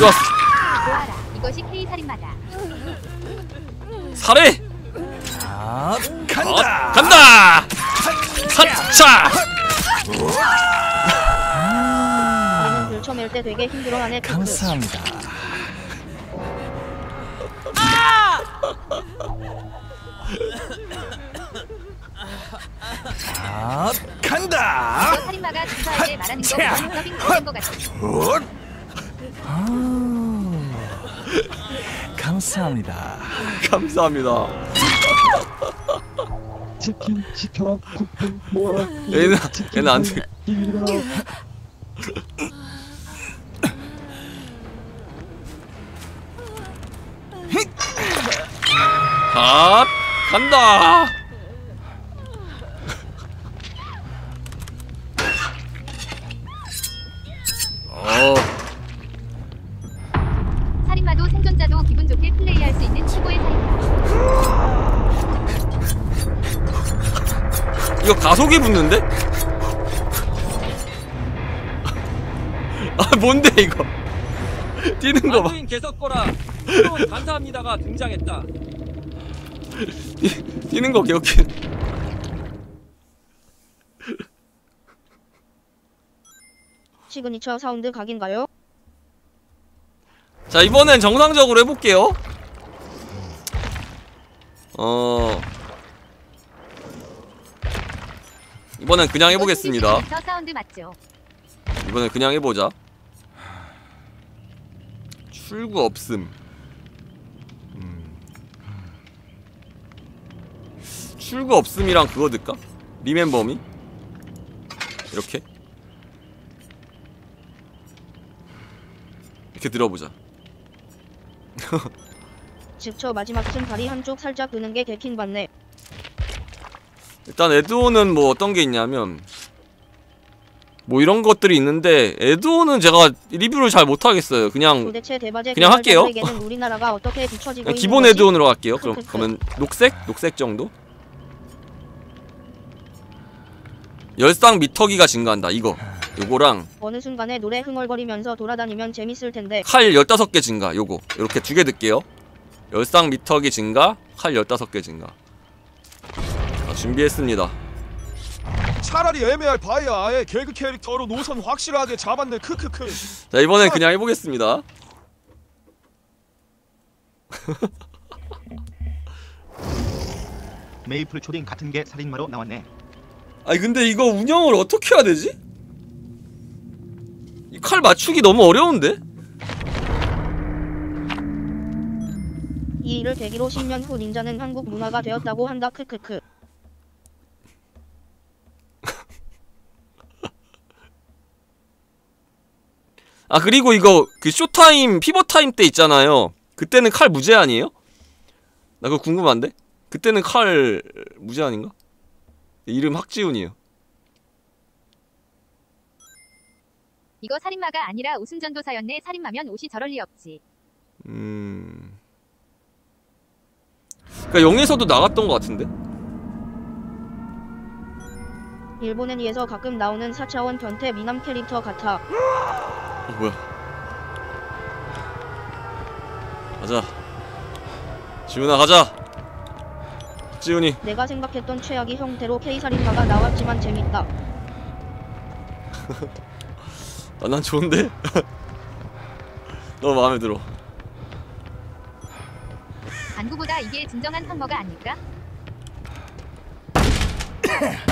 좋았어. 좋아라. 이것이 K 살인마다. 살해 아 어, 간다! 간다! 사차 우리는 불쳐맬 때 되게 힘들어하네 감사합니다. 아! 간다! 이거 살인마가 주사할 때 말하는 거 보면 되는 것 같아. Good. 아, 감사합니다. 감사합니다. 치킨 시켜라 쿠폰 모아라 얘는 얘는 안 돼. 아 간다! 어 가속이 붙는데? 아 뭔데 이거 뛰는 거봐 안두인 개석거라. 새로운 감사합니다가 등장했다. 뛰는 거 개웃긴 시그니처 사운드 각인가요? 자 이번엔 정상적으로 해볼게요 어 이번엔 그냥 해보겠습니다 저 사운드 맞죠? 이번엔 그냥 해보자 출구 없음 음. 출구 없음이랑 그거 넣을까? 리멤버미? 이렇게 이렇게 들어보자 즉저 마지막 쯤 다리 한쪽 살짝 드는 게 개킹 받네 일단 에드오는 뭐 어떤 게 있냐면 뭐 이런 것들이 있는데 에드오는 제가 리뷰를 잘 못하겠어요 그냥 그냥 할게요. 그냥 있는 기본? 에드온으로 갈게요 그럼. 그러면 녹색? 녹색 정도? 열상 미터기가 증가한다 이거 요거랑 어느 순간에 노래 흥얼거리면서 돌아다니면 재밌을 텐데 칼 15개 증가 요거 이렇게 두 개 넣을게요 열상 미터기 증가 칼 15개 증가 자, 준비했습니다. 차라리 애매할 바에야. 아예 개그 캐릭터로 노선 확실하게 잡았네. 크크크. 자 이번엔 그냥 해보겠습니다. 메이플 초딩 같은 게 살인마로 나왔네. 아니 근데 이거 운영을 어떻게 해야 되지? 이 칼 맞추기 너무 어려운데? 이 일을 계기로 10년 후 닌자는 한국 문화가 되었다고 한다. 크크크 아 그리고 이거 그 showtime fever time 때 있잖아요 그때는 칼 무제한이에요? 나 그거 궁금한데? 그때는 칼 무제한인가? 이름 학지훈이에요 이거 살인마가 아니라 우승전도사였네. 살인마면 옷이 저럴 리 없지. 음... 그니까 영에서도 나갔던 것 같은데? 일본 애니에서 가끔 나오는 4차원 변태 미남 캐릭터 같아 어 뭐야? 가자. 지훈아 가자. 지훈이. 내가 생각했던 최악의 형태로 K살인마가 나왔지만 재밌다. 아, 난 좋은데? 너무 마음에 들어. 안구보다 이게 진정한 황머가 아닐까?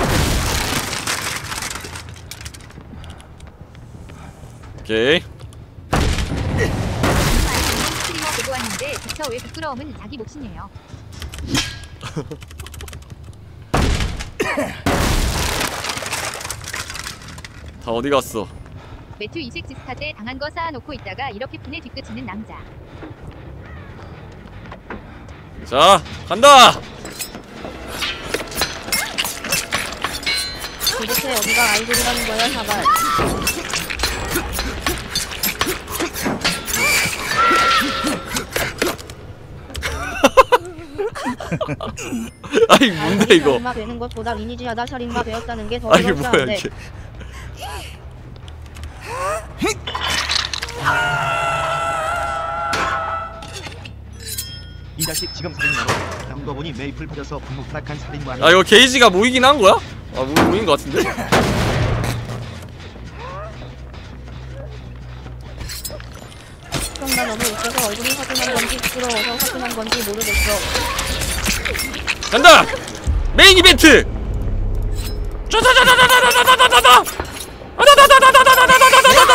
오케이 스트리머 보고 왔는데 그쵸 왜 부끄러움은 자기 몫이네요. 다 어디 갔어 매튜 이색 지스타 때 당한 거 쌓아놓고 있다가 이렇게 푼에 뒤끝이는 남자. 자 간다 도대체 어디가 아이돌이라는 거야 사발 아니 뭔데 이거 살인마 되는 것보다 리니지하다 살인마 배웠다는 게 더아 이게 뭐야 이게 이 자식 지금 살인마로 경도 보니 메이플 버려서 분무부락한 살인마. 아 이거 게이지가 모이긴 한 거야? 아 모, 모인 것 같은데? 부끄러워서 화끈한 건지 모르겠어 간다! 메인 이벤트! 짜자자자자자자자자자자!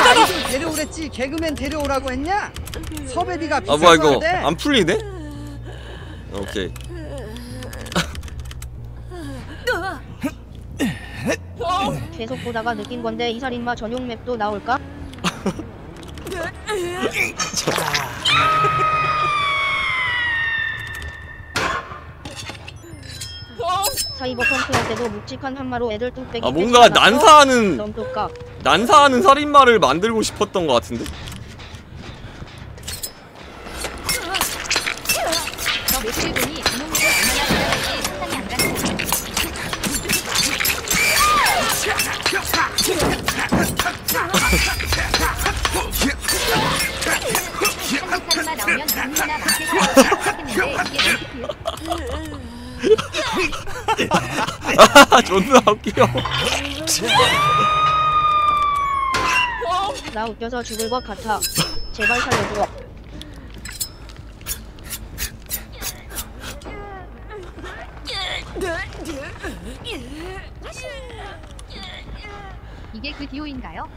아이돌 데려오랬지 개그맨 데려오라고 했냐? 섭외비가 아 비싸서 뭐야 이거 돼. 안 풀리네? 오케이 계속 보다가 느낀 건데 이 살인마 전용 맵도 나올까? 사이버 펑크 할 때도 묵직한 한마로 애들 뚝배기 아 뭔가? 난사하는 난사하는 살인마를 만들고 싶었던 것 같은데? 존나 웃겨. 나 웃겨서 죽을 것 같아. 제발 살려줘. 이게 그 디오인가요?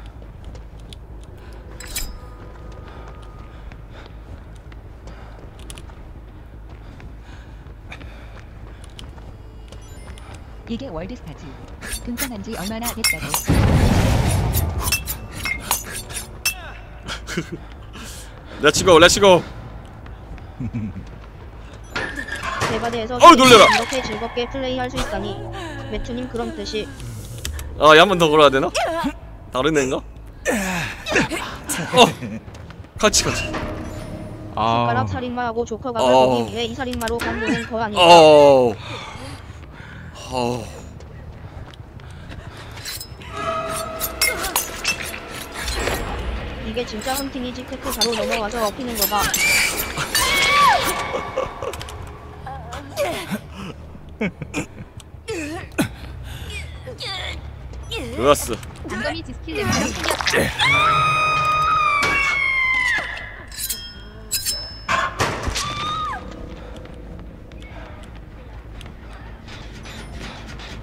이게 월드스타지. 등장한 지 얼마나 됐다고. let's go let's go 대바대에서 어우, 놀래라. 이렇게 즐겁게 플레이할 수 있다니 매튜님 그런 뜻이 아얘 한 번 더 걸어야 되나? 다른 애인가? 어 같이 같이 손가락 살인마하고 조커가 어. 보기 위해 이 살인마로 간보는 거 아닐까 어... 어... 어. 이게 진짜 헌팅이지 테크 바로 넘어와서 업히는 거 봐. 좋았어. 엉덩이 디스킬 냄새.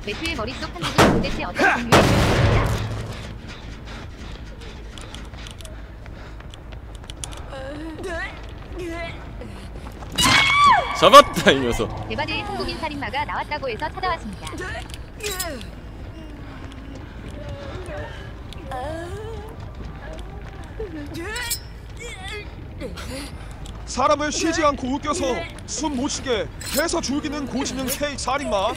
매트의 머릿속 한국은 도대체 어떤 종류의 괴물일까? 잡았다 이 녀석 대바대의 한국인 살인마가 나왔다고 해서 찾아왔습니다. 사람을 쉬지 않고 웃겨서 숨 못 쉬게 해서 죽이는 고지능 K 살인마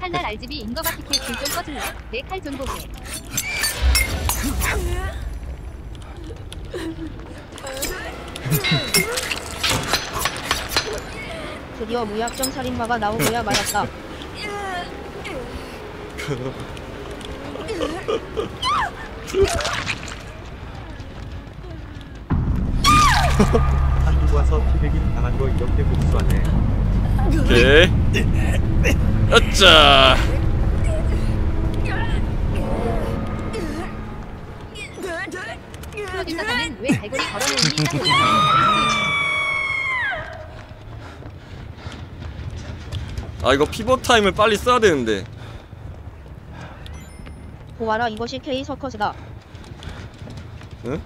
칼날 RGB 인거바 티켓 불좀 꺼줄래? 내칼좀 보게. 드디어 무약점 살인마가 나오고야 말았다. 한국 와서 피백인 당한 거 이렇게 복수하네. 오케이 있네. 아 이거 피벗 타임을 빨리 써야 되는데 보아라 이것이 K 서커스다. 응?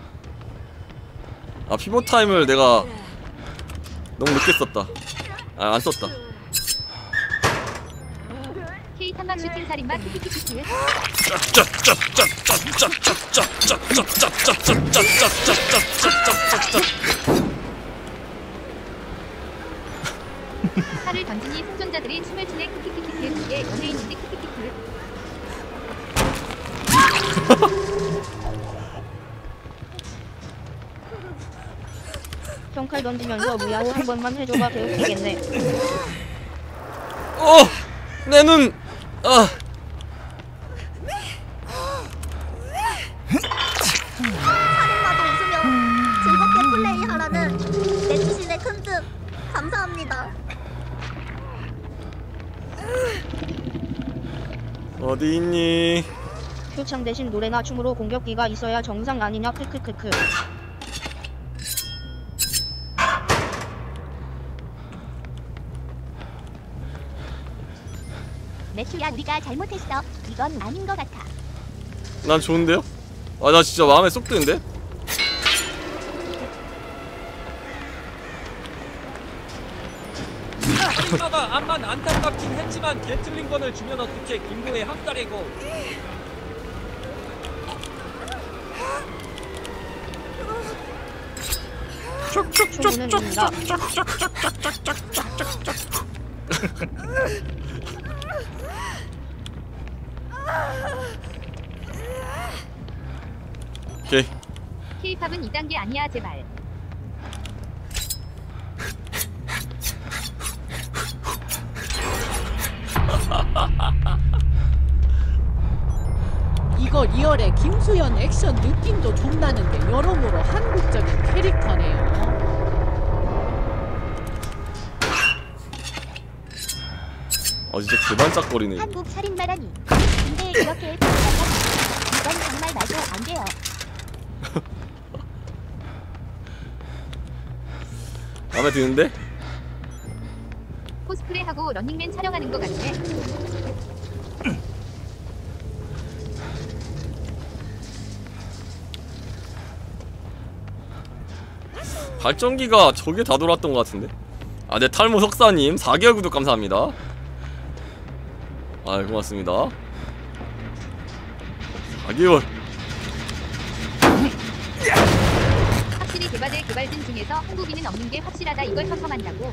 아 fever time을 내가 너무 늦게 썼다 아 안 썼다 K 탄막 슈팅 살인마 키키키키키. 칼을 던지니 생존자들이 춤을 추네 키키키키키. 이게 연예인인지 키키키키. 형칼 던지면서 무야호 한 번만 해줘봐 개웃기겠네. 어! 내 눈! 아! 표창 대신 노래나 춤으로 공격기가 있어야 정상 아니냐 크크크크. 매튜야 우리가 잘못했어. 이건 아닌 것 같아. 난 좋은데요? 아 나 진짜 마음에 쏙 드는데? 살인마가 암만 안타깝긴 했지만 게틀링건을 주면 어떻게 김구의 학살이고 오케이 K-팝은 2단계 아니야 제발. 이거 리얼의 김수현 액션 느낌도 좀 나는데 여러모로 한국적인 캐릭터네요. 아 진짜 개반짝거리네 한국 살인마라니. 근데 이렇게 복잡하니 이건 정말 말도 안 돼요. 마음에 드는데? 코스프레하고 런닝맨 촬영하는 것 같네. 발전기가 저게 다 돌았던 것 같은데? 아, 네, 탈모 석사님 4개월 구독 감사합니다. 아, 고맙습니다. 4개월. 확실히 개발될 개발진 중에서 한국인은 없는 게 확실하다 이걸 선점한다고.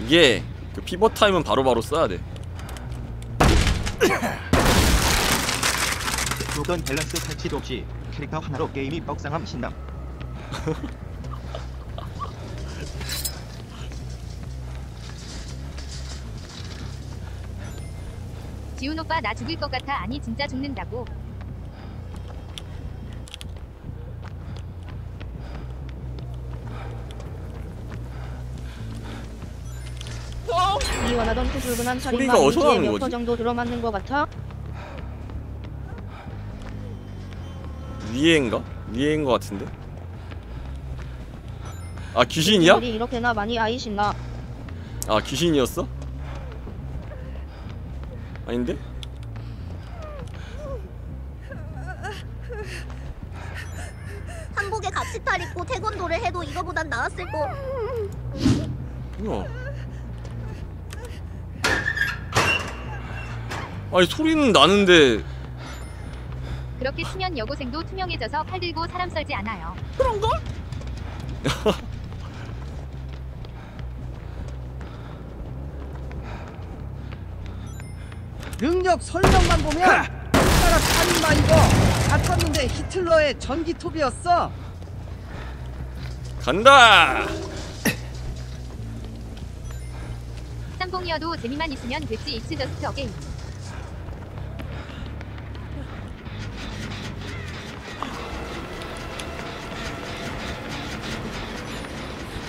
이게 그 피벗 타임은 바로바로 써야 돼. 조던 밸런스 설치도 없이 캐릭터 하나로 게임이 뻑상함 신남. 지훈 오빠 나 죽을 것 같아 아니 진짜 죽는다고. 이 원하던 소리가 살인마 어디서 나는 인지에 거지? 몇퍼 정도 들어맞는 것 같아? 위에인가? 위에인 것 같은데? 아 귀신이야? 일이 이렇게나 많이 아이 신나 아 귀신이었어? 아닌데? 한국에 같이 탈 입고 태권도를 해도 이거보단 나았을 거. 뭐야? 아니 소리는 나는데 그렇게 투면 여고생도 투명해져서 팔 들고 사람 썰지 않아요. 능력 설명만 보면 우리나라 살인마 이거 같았는데 히틀러의 전기톱이었어. 간다. 짬뽕이어도 재미만 있으면 됐지. 이츠 저스트 어게인.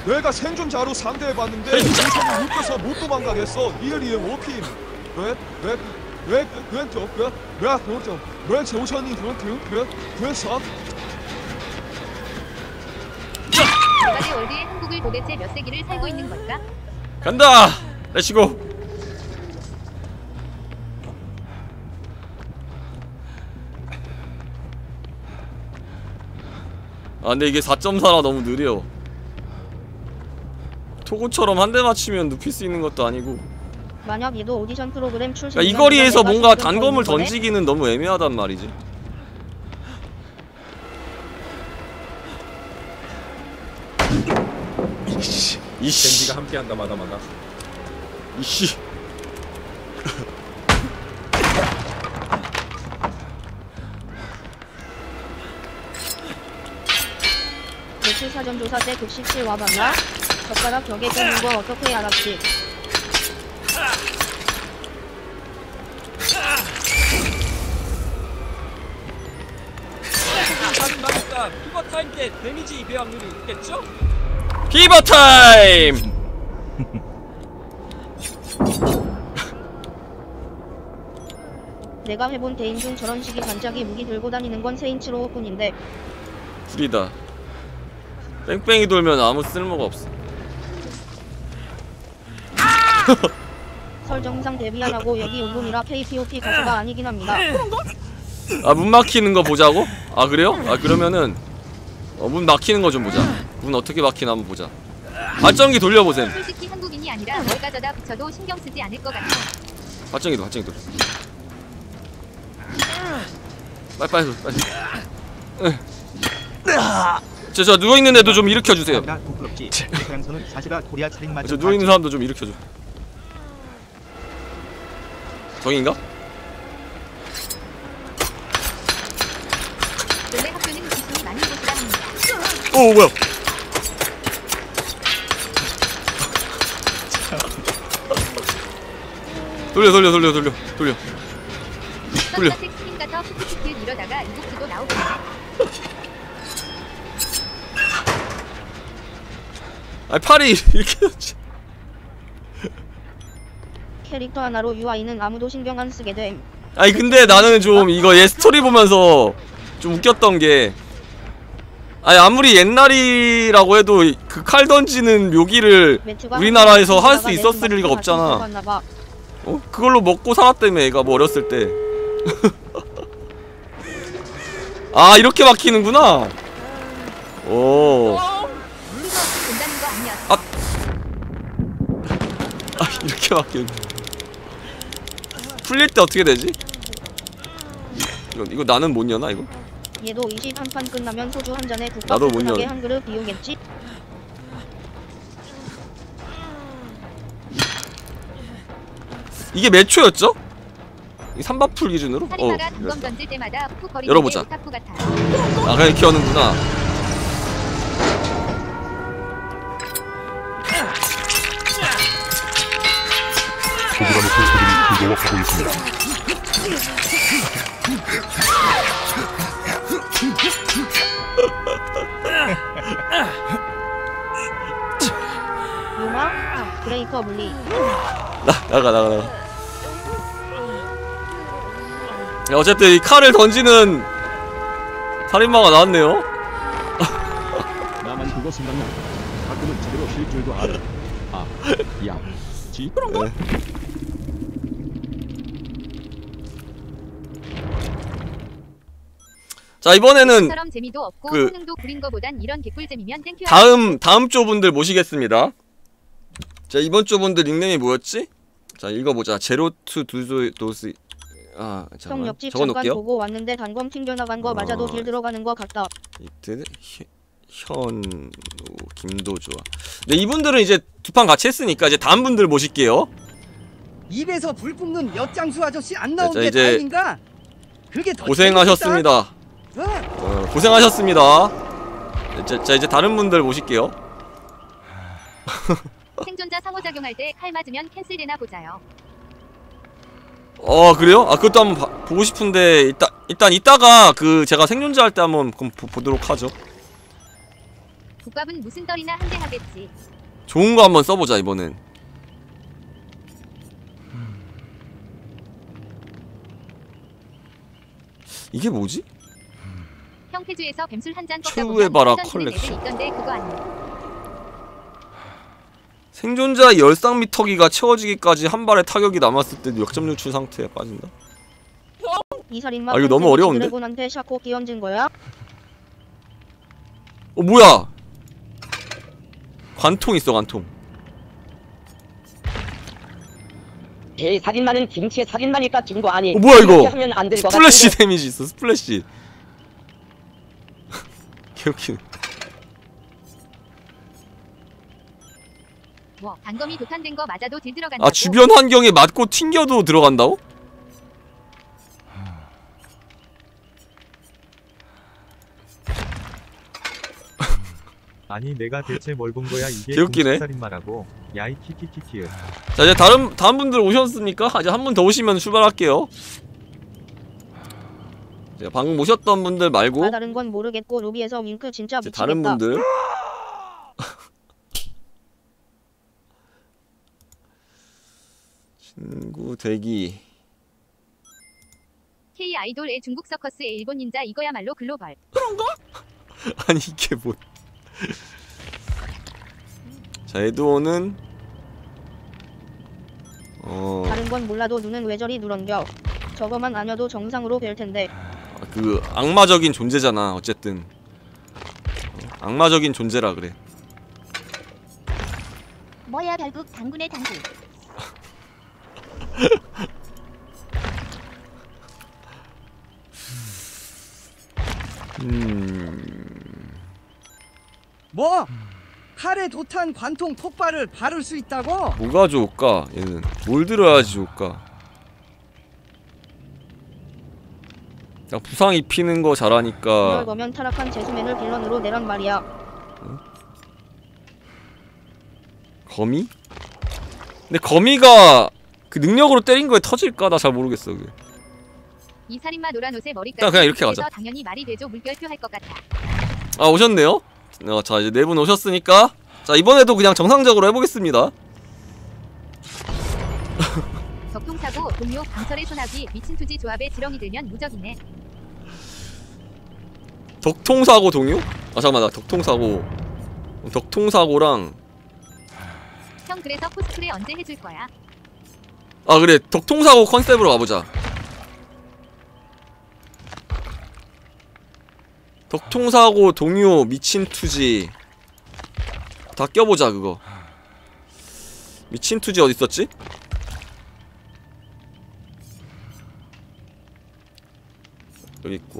내가 생존자로 상대해봤는데 우선이 웃겨서 못 도망가겠어. 리얼이엠 오킴 왜 왜 왜 조선이 그그그왜 대바대 월드의 한국을 도대체 몇 세기를 살고 있는 걸까? 간다. let's go. 아 근데 이게 4.4라 너무 느려. 토고처럼 한 대 맞추면 눕힐 수 있는 것도 아니고. 만약 얘도 오디션 프로그램 출신 그러니까 이 거리에서 뭔가 단검을 던지기는 너무 애매하단 말이지. 이씨. 이씨. 젠지가 함께한다 마다 마다. 이씨. 며칠 사전 조사 때 급식실 와봤나? 젓가락 벽에 꽂는 거 어떻게 알았지? 살인마니까 피버 타임 때 데미지 배확률이 있겠죠? 피버 타임. 내가 해본 대인 중 저런 식이 반짝이 무기 들고 다니는 건 세인츠로우 뿐인데 불이다. 뺑뺑이 돌면 아무 쓸모가 없어. 설정상 데뷔 안 하고 여기 울lum이라 KPOP 가수가 아니긴 합니다. 아 문 막히는 거 보자고? 아 그래요? 아 그러면은 어, 문 막히는 거 좀 보자. 문 어떻게 막히나 한번 보자. 발전기 돌려보셈. 솔직히 한국인이 아니라 뭘 가져다 붙여도 신경 쓰지 않을 것 같아. 발전기 돌, 발전기 돌. 빨리 빨리 돌, 빨리. 저, 저 누워 있는 애도 좀 일으켜 주세요. 나 부끄럽지. 그 양서는 사실은 코리아 살인마 저 누워 있는 사람도 좀 일으켜 줘. 정인가? 원래 학교는 기술이 많은 곳이라 합니다. 오 뭐야? 돌려 돌려 돌려 돌려 돌려 돌려. 스킨 가서 이러다가. 아 팔이 이렇게 지 캐릭터 하나로 UI는 아무도 신경 안 쓰게 됨. 아니 근데 나는 좀 이거 얘 스토리 보면서 좀 웃겼던 게 아니 아무리 옛날이라고 해도 그 칼 던지는 묘기를 우리나라에서 할수내 있었을 손 리가 없잖아. 어? 그걸로 먹고 살았다며 애가 뭐 어렸을 때 아 이렇게 막히는구나 오 아니었어. 아 이렇게 막히는 풀릴 때 어떻게 되지? 이거, 이거 나는 못 여나 이거? 얘도 21판 끝나면 소주 한 잔에 국밥 나도 못 연- 한 그릇 비우겠지? 이게 몇 초였죠? 이 삼바풀 기준으로? 어 열어보자. 아 그냥 이렇게 하는구나 소브라노 선수들이 공격하고 있습니다. 유마 브레이커 물리 나 나가 나가 나가. 야, 어쨌든 이 칼을 던지는 살인마가 나왔네요. 나만 그거 생각나. 가끔은 제대로 쉴 줄도 알아. 아, 야, 지? 네. 자 이번에는 처럼 재미도 없고 그-. 다음 다음 쪼분들 모시겠습니다. 자 이번 쪼분들 닉네임이 뭐였지? 자 읽어보자. 제로투 두조 도스 아형 잠깐 옆집 적어 잠깐 놓을게요. 보고 왔는데 단검 튕겨 나간 거 맞아도 어. 딜 들어가는 거 같다 이때 현우 김도조아. 네 이분들은 이제 두 판 같이 했으니까 이제 다음 분들 모실게요. 입에서 불 뿜는 엿장수 아저씨 안 자, 나온 자, 게 이제 다행인가? 그게 더 고생하셨습니다. 어? 어, 고생하셨습니다. 자, 자 이제 다른 분들 모실게요. 생존자 상호작용할 때 칼 맞으면 캔슬되나 보자요. 어 그래요? 아 그것도 한번 봐- 보고 싶은데 일단 일단 이따가 그 제가 생존자 할 때 한번 그럼 보, 보도록 하죠. 국밥은 무슨 떨이나 한 대 하겠지. 좋은 거 한번 써보자 이번엔. 이게 뭐지? 형태주에서 뱀술 한잔 최후의 바라 컬렉션 컬렉션. 있던데 그거 아니야. 생존자의 열쌍미터기가 채워지기까지 한 발의 타격이 남았을 때도 역점 유출 상태에 빠진다. 이 살인마 아, 이거 너무 컨셉이 어려운데? 드래곤한테 샤코 끼얹은 거야? 어 뭐야? 관통 있어 관통. 제 살인마는 김치의 살인마니까 준거 아니. 어 뭐야 이거? 이렇게 하면 안될것 splash. damage 있어 splash. 개웃기네. 뭐 단검이 도탄된 거 맞아도 딜 들어간다고. 아 주변 환경에 맞고 튕겨도 들어간다고? 아니 내가 대체 뭘 본 거야 이게 개웃기네. 살인마라고 야이 키키키키 자 이제 다른 다음 분들 오셨습니까? 이제 한 분 더 오시면 출발할게요. 방금 오셨던 분들 말고 아 다른 건 모르겠고 로비에서 윙크 진짜 미치겠다 다른 분들. 친구 대기. K 아이돌의 중국 서커스의 일본 닌자 이거야말로 글로벌. 아니 이게 뭐? 자 에드워는 어. 다른 건 몰라도 눈은 왜 저리 누런겨 저거만 아녀도 정상으로 뵐 텐데 그 악마적인 존재잖아 어쨌든 어, 악마적인 존재라 그래 뭐야 결국 당군의 당군. 음 뭐? 칼에 도탄 관통 폭발을 바를 수 있다고? 뭐가 좋을까 얘는 뭘 들어야지 좋을까 그냥 부상 입히는 거 잘하니까 거면 타락한 제수맨을 빌런으로 내란 말이야 거미? 근데 거미가 그 능력으로 때린 거에 터질까 나 잘 모르겠어 그게 이 살인마 노란 옷에 머리까지. 그냥 이렇게 가자. 당연히 말이 되죠 물결표 할 것 같아. 아 오셨네요 어, 자 이제 네 분 오셨으니까 자 이번에도 그냥 정상적으로 해보겠습니다 사고 동료 강철의 소나기 미친 투지 조합에 지렁이 들면 무적이네. 덕통사고 동요? 아 잠깐만 나 덕통사고 덕통사고랑 형 그래서 코스프레 언제 해줄 거야? 아 그래 덕통사고 컨셉으로 가보자 덕통사고 동요 미친 투지 다 껴보자 그거 미친 투지 어디 있었지? 여기 있고.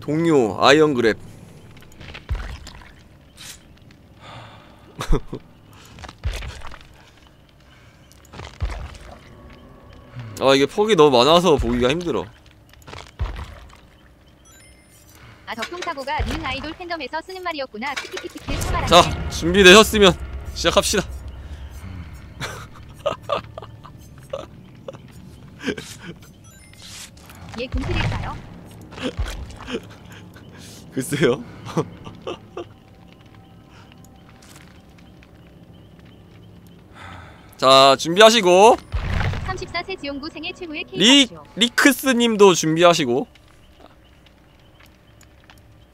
동요 iron grab. 아 이게 폭이 너무 많아서 보기가 힘들어. 아 덕통사고가 는 아이돌 팬덤에서 쓰는 말이었구나. 키키키키키 참아라. 자 준비되셨으면 시작합시다 예, 얘 군필일까요? 글쎄요. 자 준비하시고 34세 지용구 생애 최고의 리 케이크쇼. 리크스님도 준비하시고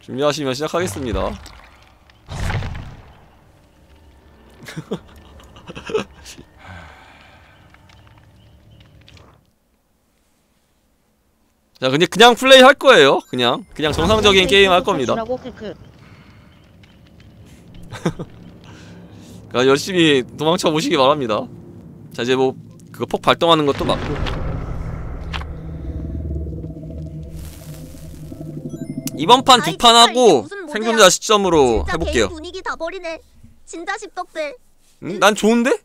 준비하시면 시작하겠습니다. 자, 근데 그냥 플레이 할 거예요. 그냥 그냥 정상적인 게임 할 겁니다. 그러니까 열심히 도망쳐 보시기 바랍니다. 자, 이제 뭐 그거 폭 발동하는 것도 맞고. 이번 판 두 판 하고 생존자 시점으로 해볼게요. 게임 분위기 다 버리네. 진짜 십덕들. 응? 난 좋은데?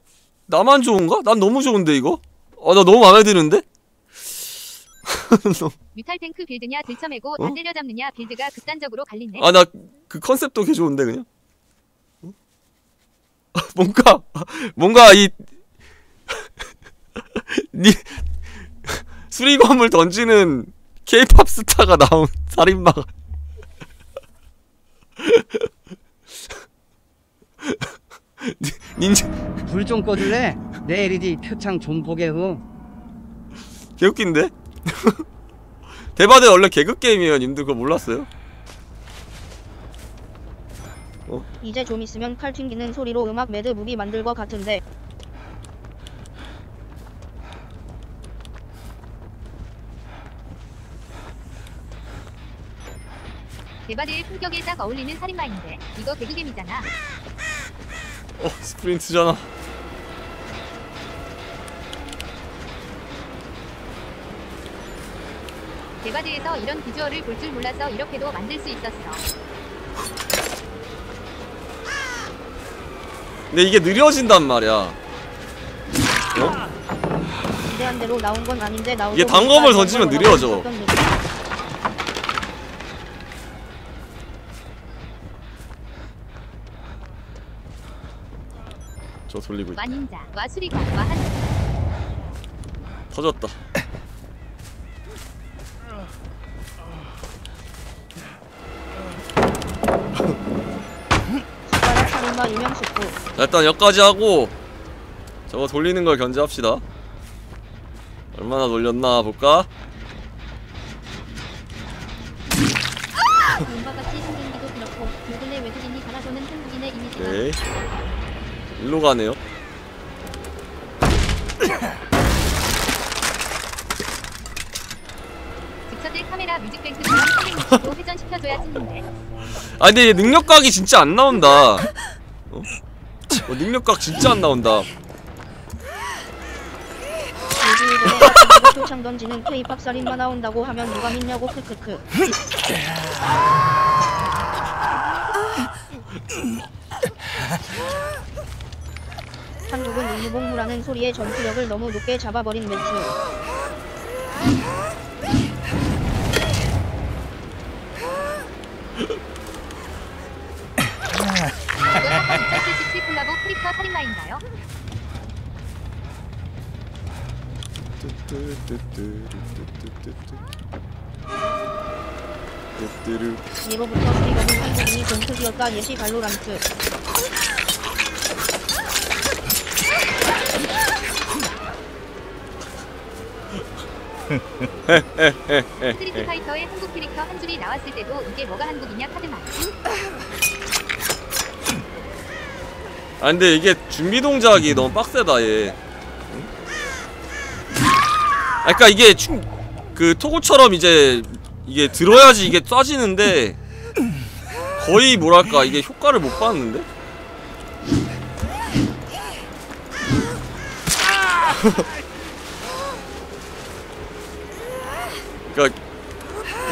나만 좋은가? 난 너무 좋은데 이거? 어, 나 너무 마음에 드는데? 뮤탈 탱크 빌드냐 들쳐매고 어? 다 때려잡느냐 빌드가 극단적으로 갈리네. 아, 나 그 컨셉도 개 좋은데 그냥. 어? 뭔가 뭔가 이 니 수리검을 던지는 케이팝 스타가 나온 살인마가 닌자 불 좀 꺼줄래? 내 LED 표창 좀 보게 후. 개웃긴데? 대바대 원래 개그 게임이에요 님들 그거 몰랐어요? 이제 좀 있으면 칼 튕기는 소리로 음악 mad movie 만들 것 같은데 대바대의 품격에 딱 어울리는 살인마인데 이거 개그겜이잖아. 어 스프린트잖아 대바대에서 이런 비주얼을 볼 줄 몰라서 이렇게도 만들 수 있었어. 근데 이게 느려진단 말이야 어? 기대한 대로 나온 건 아닌데 나오고 이게 단검을 던지면 느려져. 저 돌리고 있다 와 닌자, 와 수리검, 와 한. 터졌다 숟가락 살인마 유명 숙부 자 일단 여기까지 하고 저거 돌리는 걸 견제합시다. 얼마나 돌렸나 볼까? 오케이. 일로 가네요. 카메라 회전시켜줘야 찍는데. 아 근데 얘 능력 각이 진짜 안 나온다 어? 어, 능력각 진짜 안 나온다. 표창 던지는 K-팝 살인마 나온다고 하면 누가 믿냐고 크크크. 한국은 우유복무라는 소리에 전투력을 너무 높게 잡아버린 매튜 이거 한번 2077 콜라보 크리터 살인마인가요? 뚜뚜루. 예로부터 수리검은 한국인이 종특이었다 예시 발로란트 스트리트 파이터의 한국 캐릭터 한주리 나왔을 때도 이게 뭐가 한국이냐 하더만. 아 근데 이게 준비 동작이 너무 빡세다 얘. 아 그니까 이게 충, 그 토구처럼 이제 이게 들어야지 이게 쏴지는데 거의 뭐랄까 이게 효과를 못 봤는데? 그니까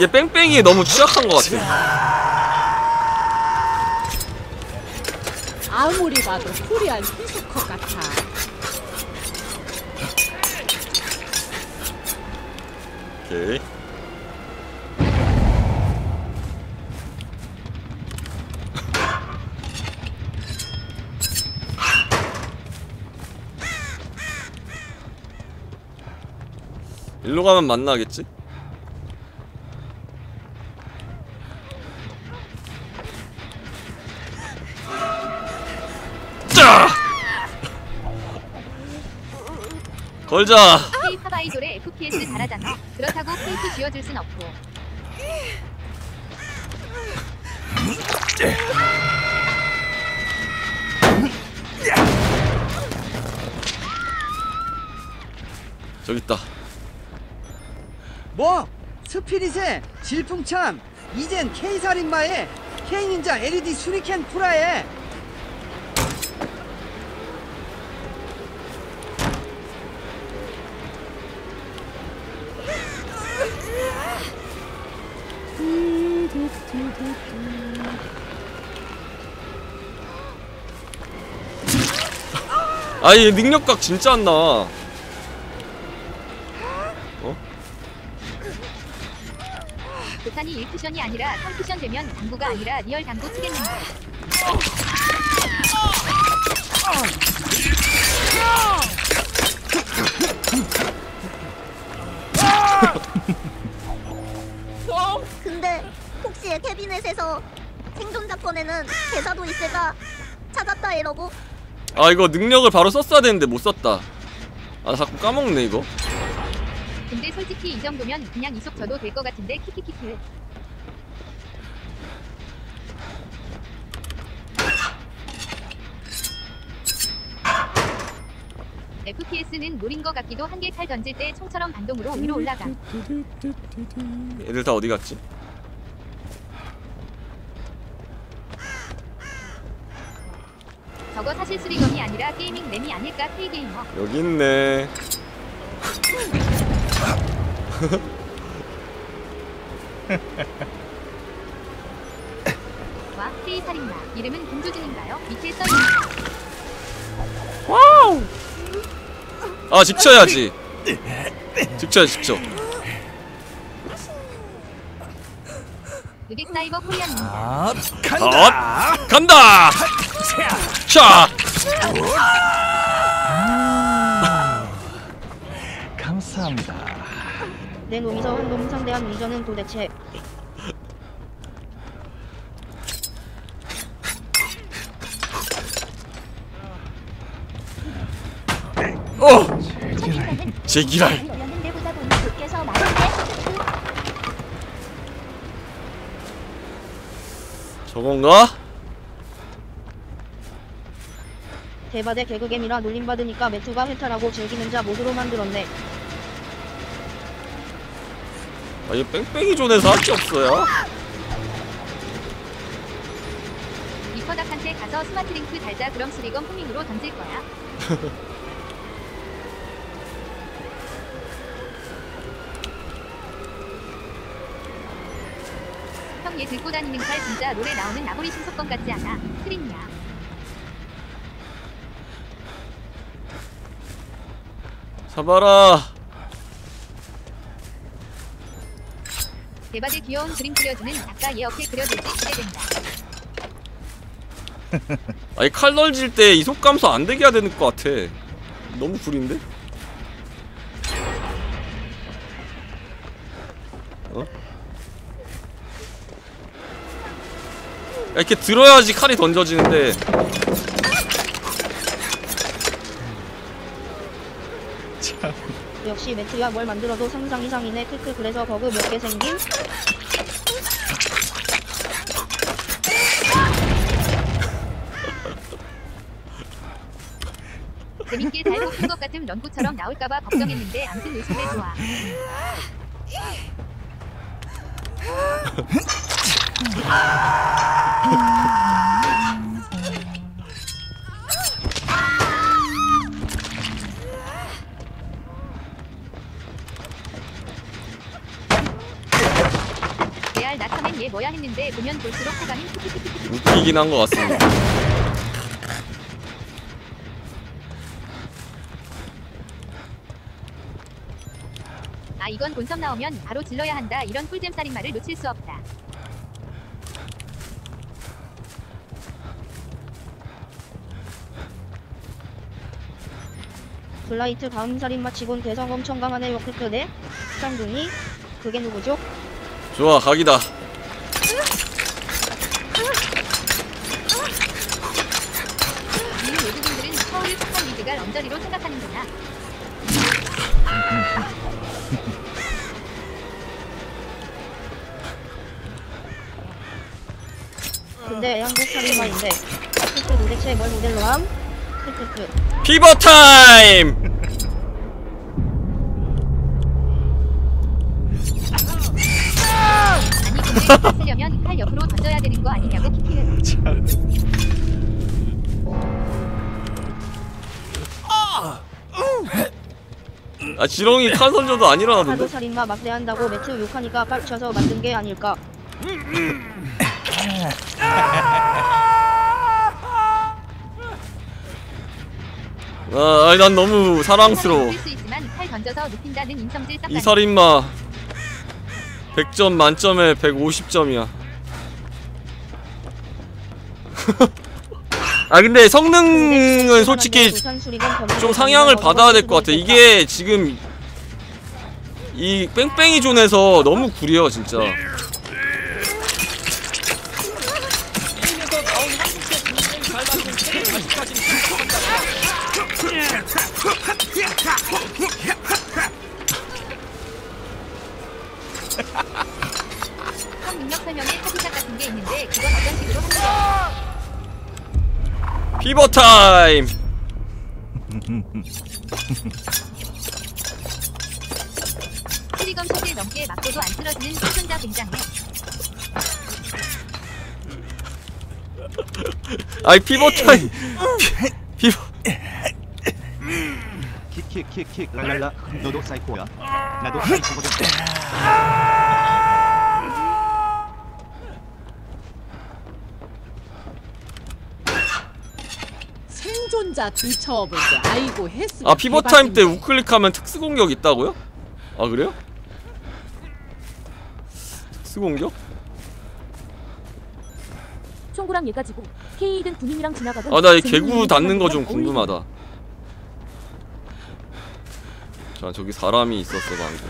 얘 뺑뺑이에 너무 취약한 것 같아. 아무리 봐도 코리안 피스커 같아. 오케이. 일로 가면 만나겠지? 걸자 아이돌의 FPS 잘하잖아. 그렇다고 페이크 지어줄 순 없고. 저기 있다 뭐? 스피릿의 질풍참 이젠 K살인마에 K닌자 LED 수리캔 프라에 아이 능력각 진짜 안 나와 도탄이 1쿠션이 아니라 3쿠션 되면 당구가 아니라 리얼 당구 치겠는데. 근데 혹시 캐비넷에서 생존자 꺼내는 대사도 있을까? 찾았다 이러고 아 이거 능력을 바로 썼어야 되는데 못 썼다 아 자꾸 까먹네 이거 근데 솔직히 이 정도면 그냥 이속 줘도 될 것 같은데 키키키키. FPS는 노린 거 같기도 한 개 칼 던질 때 총처럼 반동으로 위로 올라가. 애들 다 어디 갔지? 저거 사실 수리검이 아니라 게이밍 램이 아닐까 K게이머. 여기 있네 와 K살인마. 이름은 김조준인가요? 밑에 써있는 와우 아 직쳐야지 직쳐야 직쳐 그게 사이버 코리안입니다. 아, 간다! 간다! 자! 감사합니다. 내 놈이서 한 놈 상대한 위전은 도대체 어! 제기랄. 연는데 보다 보니 느껴서 많은데 저건가? 대바대 개그겜이라 놀림받으니까 매투가 회탈하고 즐기는 자 모드로 만들었네. 아 이거 뺑뺑이 존에서 할 게 없어요 리퍼닥한테 가서 스마트링크 달자 그럼 수리검 후밍으로 던질 거야. 얘 들고 다니는 칼 진짜 롤에 나오는 나보리 신속검 같지 않아? 트린이야. 잡아라 대바대 귀여운 그림 그려주는 작가 얘 어깨 그려줄지 기대된다. 아니 칼 널질 때 이 속 감소 안 되게 해야 되는 것 같아 너무 구린데? 이렇게 들어야지 칼이 던져지는데 역시 매트야 뭘 만들어도 상상 이상이네 크크 그래서 버그 몇 개 생김? 재밌게 잘 뽑힌 것 같은 런구처럼 나올까봐 걱정했는데 암튼 의심해 좋아. 레알 나타낸 얘 뭐야 했는데 보면 볼수록 키키키키키. 웃기긴 한 것 같습니다 아 이건 본섬 나오면 바로 질러야 한다 이런 꿀잼 살인마를 놓칠 수 없다. 블라이트 다음 살인마 치곤 대성 엄청 강하네 요 크크네 쌍둥이 그게 누구죠? 좋아 각이다 이 외국인들은 서울 생각하는구나. 근데 한국 살인마인데 크크 도대체 뭘 모델로 함? 크크크 fever time! 쓰려면 팔 옆으로 던져야 되는 거 아니냐고 키키는. 아 지렁이 칼 던져도 안 하도 일어나던데? 살인마 막대한다고 매트 욕하니까 빡쳐서 만든 게 아닐까 아, 아니, 난 너무 사랑스러워. 이 살인마 100점 만점에 150점이야. 아 근데 성능은 솔직히 좀 상향을 받아야 될 것 같아. 이게 지금 이 뺑뺑이 존에서 너무 구려 진짜. fever time. 수리검 샷을 넘게 맞고도 안 쓰러지는 생존자 굉장해. 아이 fever time. fever. 킥킥킥킥 랄랄라 너도 사이코야 나도 사이코거든 생존자 들쳐업을 때 아이고 했으면 아 피버 타임 때. 우클릭하면 특수 공격 있다고요? 아 그래요? 특수 공격? 총구랑 얘 가지고 K든 군인이랑 지나가던 아나 이 개구 닿는 거 좀 궁금하다. 자 저기 사람이 있었어 방금.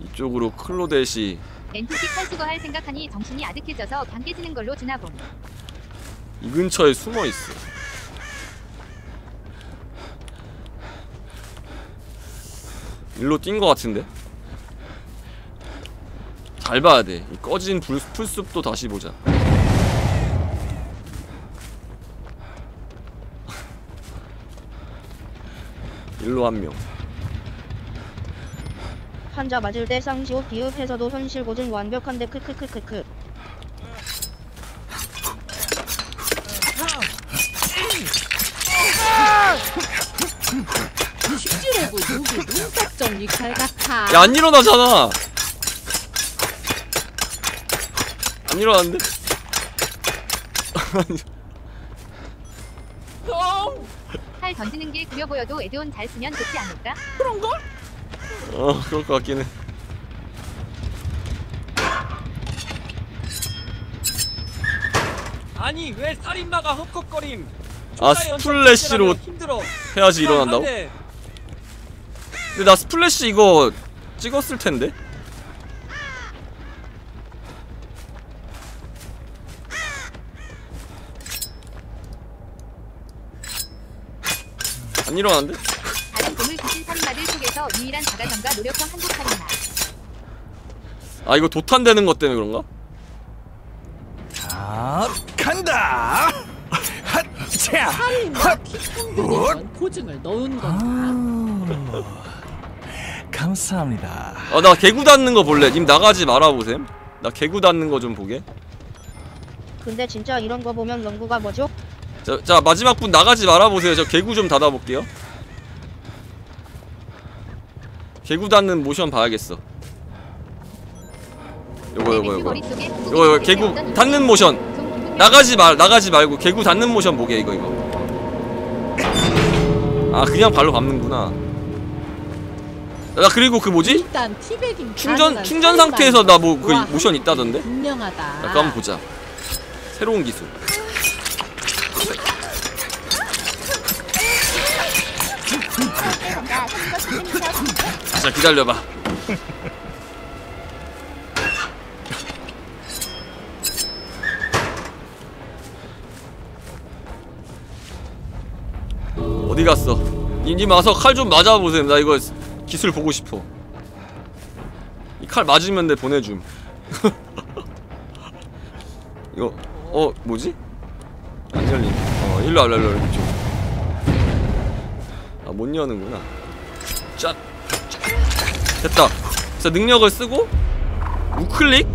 이쪽으로 클로데시 엔티티 칼수거할 생각하니 정신이 아득해져서 방 깨지는 걸로 주나봄. 이 근처에 숨어 있어. 일로 뛴거 같은데? 잘 봐야 돼. 이 꺼진 불, 풀숲도 다시 보자. 일로 한 명. 환자 맞을 때 쌍시옷 비읍해서도 현실 고증 완벽한데 크크크크크 휴지레고 누구 눈썹 정리 칼 같아 야 안 일어나잖아. 안 일어났는데? 팔 던지는 게 구려 보여도 에드온 잘 쓰면 좋지 않을까? 어 그럴 것 같긴 해. 아니 왜 살인마가 헉헉거림? 아 splash로. 해야지 일어난다고? 근데 나 splash 이거 찍었을 텐데. 안 살인마들 속에서 유일한 노력형 한국 살인마. 아 이거 도탄 되는 것 때문에 그런가? 자, 간다. 핫 차. 살인마 피통균이면 고증을 넣은 건가 감사합니다. 아나 개구 닿는 거 볼래. 님 나가지 말아 보셈. 나 개구 닿는 거 좀 보게. 근데 진짜 이런 거 보면 연구가 뭐죠? 자, 자 마지막 분 나가지 말아 보세요. 저 개구 좀 닫아 볼게요. 개구 닿는 모션 봐야겠어. 요거 요거 요거. 요거 요거 개구 닿는 모션. 나가지 말 나가지 말고 개구 닿는 모션 보게 이거 이거. 아 그냥 발로 밟는구나. 나 그리고 그 뭐지? 충전 충전 상태에서 나 뭐그 와, 모션 있다던데? 분명하다 한번 보자. 새로운 기술. 자 기다려봐. 어디 갔어? 님 와서 칼 좀 맞아보세요 나 이거 기술 보고 싶어 이 칼 맞으면 내 보내줌 이거 어 뭐지? 안 열림 어 일로 일로 일로 이쪽 아 못 여는구나 짠 됐다 그래서 능력을 쓰고 우클릭?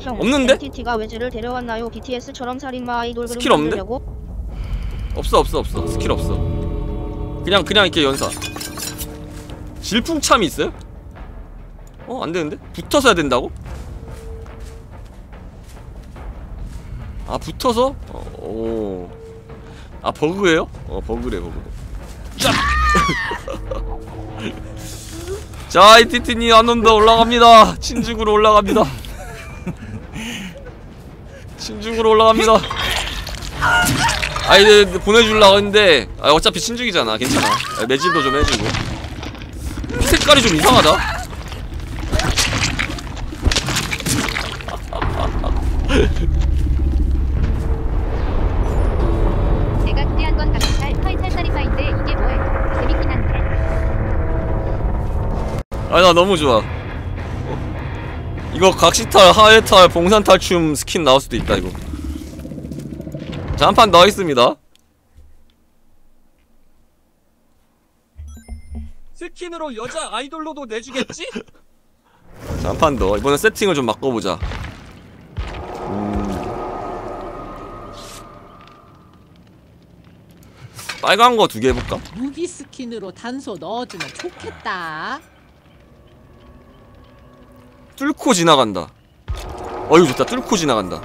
형, 없는데? Entity가 왜 쟤를 데려왔나요? BTS처럼 살인마 아이돌 그룹 스킬 없는데? 만들려고? 없어 없어 없어 스킬 없어 그냥 그냥 이렇게 연사 질풍참이 있어요? 어 안되는데? 붙어서 해야 된다고? 아 붙어서? 어, 오. 아 버그예요? 어 버그래 버그 짠! 자 이티티니 안온다 올라갑니다 친죽으로 올라갑니다 친죽으로 올라갑니다 아이 보내주려고 했는데 아, 어차피 친죽이잖아 괜찮아 아, 매질도 좀 해주고 피 색깔이 좀 이상하다 내가 기대한 건 하회탈 살인마인데 이게 뭐예요? 재밌긴 한데. 아나 너무 좋아 어. 이거 각시탈 하회탈 봉산탈춤 스킨 나올 수도 있다 이거 자 한 판 더 있습니다 스킨으로 여자 아이돌로도 내주겠지? 자 한 판 더 이번엔 세팅을 좀 바꿔보자 음. 빨간 거 두 개 해볼까? 무기 스킨으로 단소 넣어주면 좋겠다. 뚫고 지나간다 어이구 좋다 뚫고 지나간다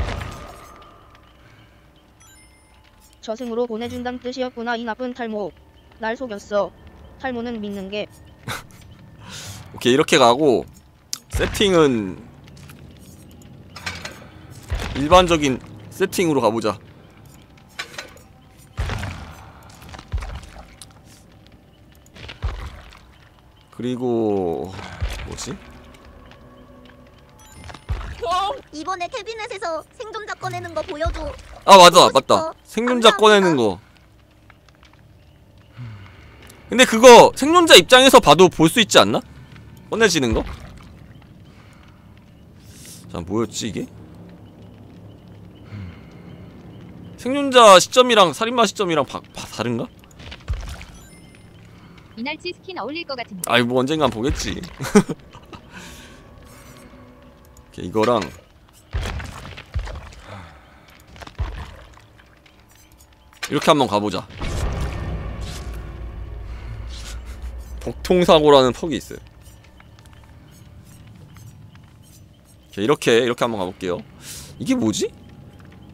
저승으로 보내준단 뜻이었구나 이 나쁜 탈모. 날 속였어. 탈모는 믿는 게 오케이 이렇게 가고 세팅은 일반적인 세팅으로 가보자. 그리고 뭐지? 이번에 캐비넷에서 생존자 꺼내는 거 보여줘. 아 맞아 맞다. 생존자 꺼내는 거 근데 그거 생존자 입장에서 봐도 볼 수 있지 않나? 꺼내지는 거? 자 뭐였지 이게? 생존자 시점이랑 살인마 시점이랑 바, 바, 다른가? 이날치 스킨 어울릴 것 같은데. 아이 뭐 언젠간 보겠지 이거랑 이렇게 한번 가보자 복통사고라는 퍽이 있어요 이렇게 이렇게 한번 가볼게요 이게 뭐지?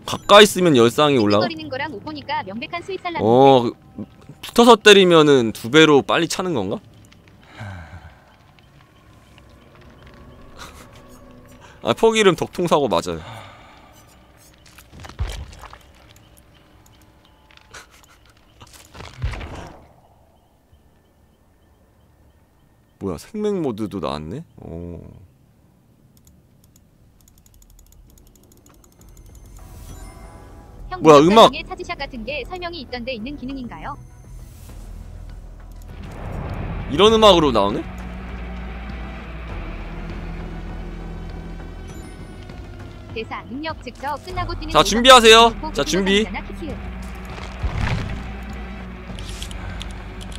가까이 있으면 열상이 올라가. 어 그, 붙어서 때리면은 두 배로 빨리 차는 건가? 아퍽 이름 덕통사고 맞아요 뭐야 생맥 모드도 나왔네? 오. 형 뭐야, 음악. 차지샷 같은 게 설명이 있던데 있는 기능인가요? 이런 음악으로 나오네? 대사 능력 즉석 끝나고 뛰는 자, 준비하세요. 자, 준비.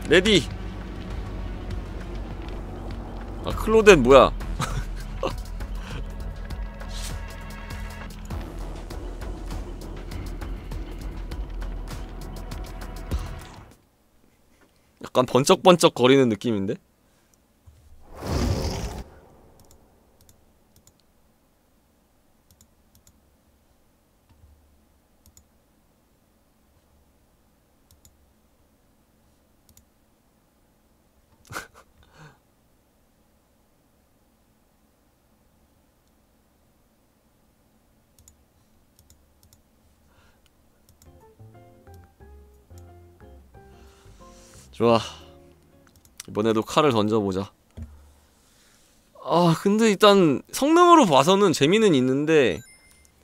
레디 아 클로덴 뭐야 약간 번쩍번쩍 거리는 느낌인데? 좋아 이번에도 칼을 던져보자 아 근데 일단 성능으로 봐서는 재미는 있는데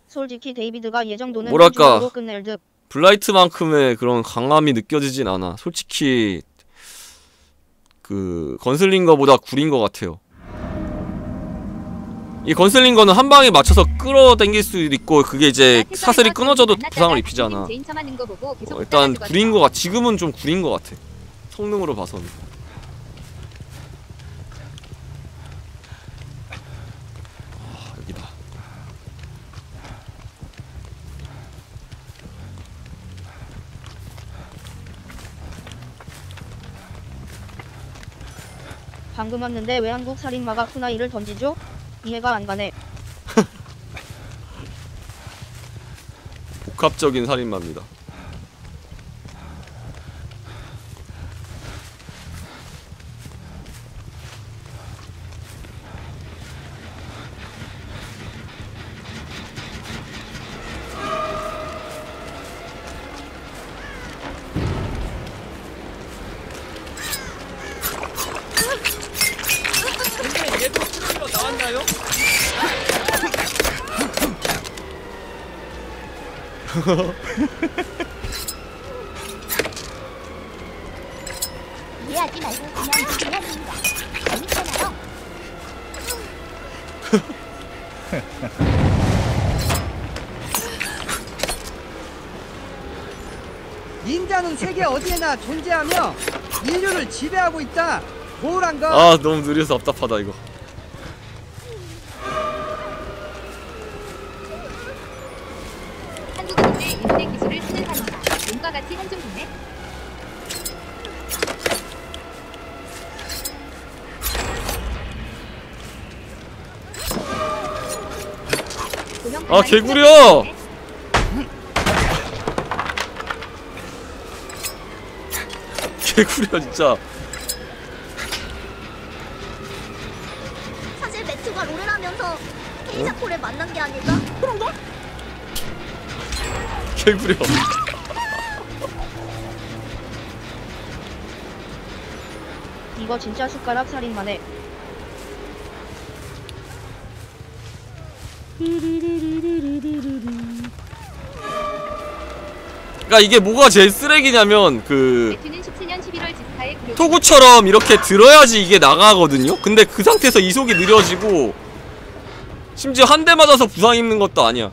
솔직히 데이비드가 예정도는 뭐랄까. 로 끝낼 듯. 블라이트만큼의 그런 강함이 느껴지진 않아. 솔직히 그 건슬링거보다 구린 것 같아요. 이 건슬링거는 한 방에 맞춰서 끌어당길 수도 있고 그게 이제 사슬이 끊어져도 부상을 입히잖아. 어, 일단. 구린 거 같. 지금은 좀 구린 것 같아. 성능으로 봐서는. 아, 여기다. 방금 왔는데 왜 한국 살인마가 후나이를 던지죠? 이해가 안 가네. 복합적인 살인마입니다. 근데 얘도 트레일러 나왔나요? 이해하지 말고 그냥 그냥 합니다. 재밌잖아요. 인자는 세계 존재하며 인류를 지배하고 있다. 보울한 거. 아 너무 느려서 답답하다 이거. 이제 인터넷 기술을 산이다. 몸과 같이 한줌 보네. 아 개구려. 개구려 진짜. 사실 매튜가 롤을 하면서 케이사콜을 만난 게 아닐까? 그런 거? 개구려. 이거 진짜 숟가락 살인마네. 그러니까 이게 뭐가 제일 쓰레기냐면 그 토구처럼 이렇게 들어야지 이게 나가거든요. 근데 그 상태에서 이속이 느려지고 심지어 한 대 맞아서 부상 입는 것도 아니야.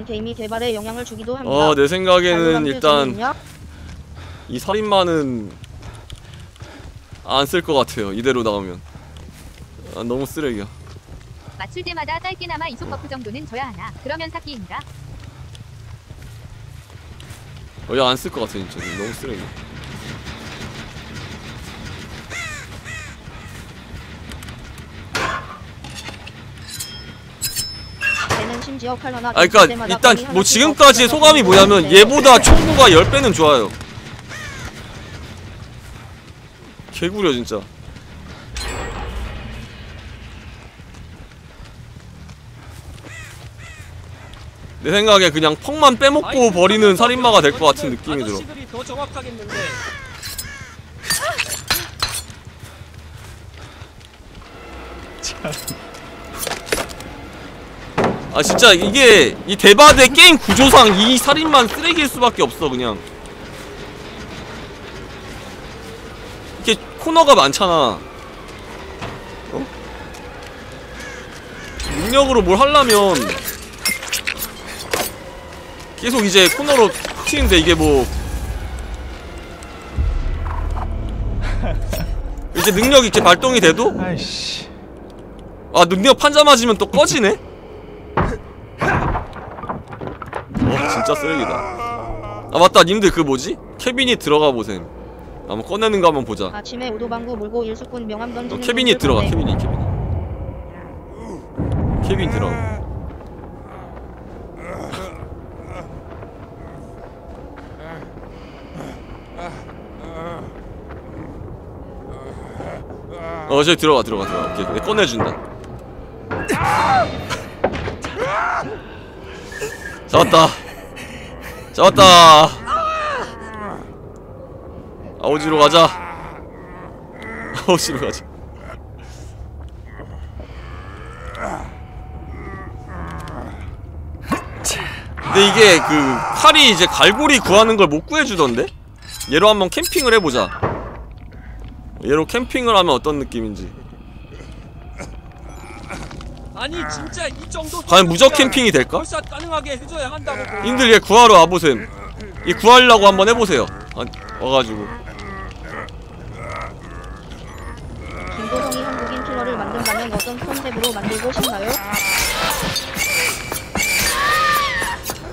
즐기는 게임이 개발에 영향을 주기도 합니다. 어, 내 생각에는 일단? 이 살인마는 안 쓸 것 같아요. 이대로 나오면. 아, 너무 쓰레기야. 맞출 때마다 짧게나마 이속 buff 정도는 줘야 하나. 그러면 사기인가? 어, 야, 안 쓸 것 같아, 진짜. 너무 쓰레기. 쟤는 심지어 칼라나 아, 그니까, 일단, 뭐, 지금까지의 소감이 뭐냐면, 얘보다 총구가 10배는 좋아요. 개구려, 진짜. 내 생각에 그냥 퍽만 빼먹고 버리는 살인마가 될 것 같은 느낌이 들어. 아 진짜 이게 이 대바대 게임 구조상 이 살인만 쓰레기일 수밖에 없어 그냥. 이렇게 코너가 많잖아. 어? 능력으로 뭘 하려면 계속 이제 코너로 튀는데 이게 뭐. 이제 능력이 이렇게 발동이 돼도? 아 능력 판자 맞으면 또 꺼지네? 어 진짜 쓰레기다. 아 맞다. 님들 그 뭐지? 케빈이 들어가 보셈. 한번 꺼내는 거 한번 보자. 아침에 우도방구 물고 일수꾼 명함 어, 던지는 케빈이 놈들 들어가. 봤네. 케빈이 케빈이. 케빈 들어가 어 저기 들어가 들어가 들어가. 오케이 내가 꺼내준다. 잡았다 잡았다. 아오지로 가자. 아오지로 가자. 근데 이게 그 칼이 이제 갈고리 구하는 걸 못 구해주던데? 얘로 한번 캠핑을 해보자. 얘로 캠핑을 하면 어떤 느낌인지 아니 진짜 이 정도 과연 무적 캠핑이 될까? 가능하게 해줘야 한다고 님들 얘 구하러 와보셈 얘 구하려고 한번 해보세요 아, 와가지고 김도성이 한국인 킬러를 만든다면 어떤 컨셉으로 만들고 싶나요?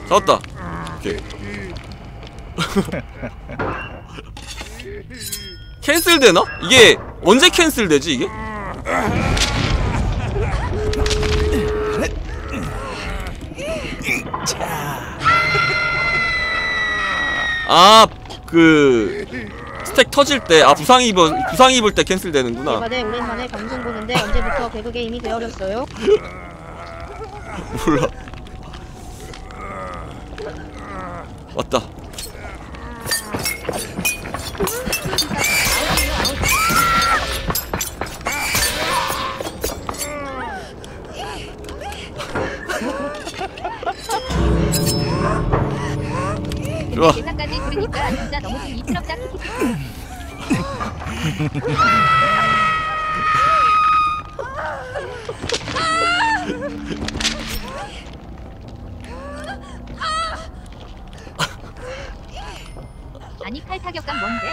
잡았다 오케이 cancel 되나? 이게 언제 cancel 되지 이게? 아, 그 스택 터질 때, 아 부상 입어 부상 입을 때 cancel 되는구나. 데바데 오랜만에 방송 보는데 언제부터 개그 게임이 되어버렸어요? 몰라. 왔다. 좋아. 대사까지 들으니까 너무 좀 키키키. 아니 칼 타격감 뭔데?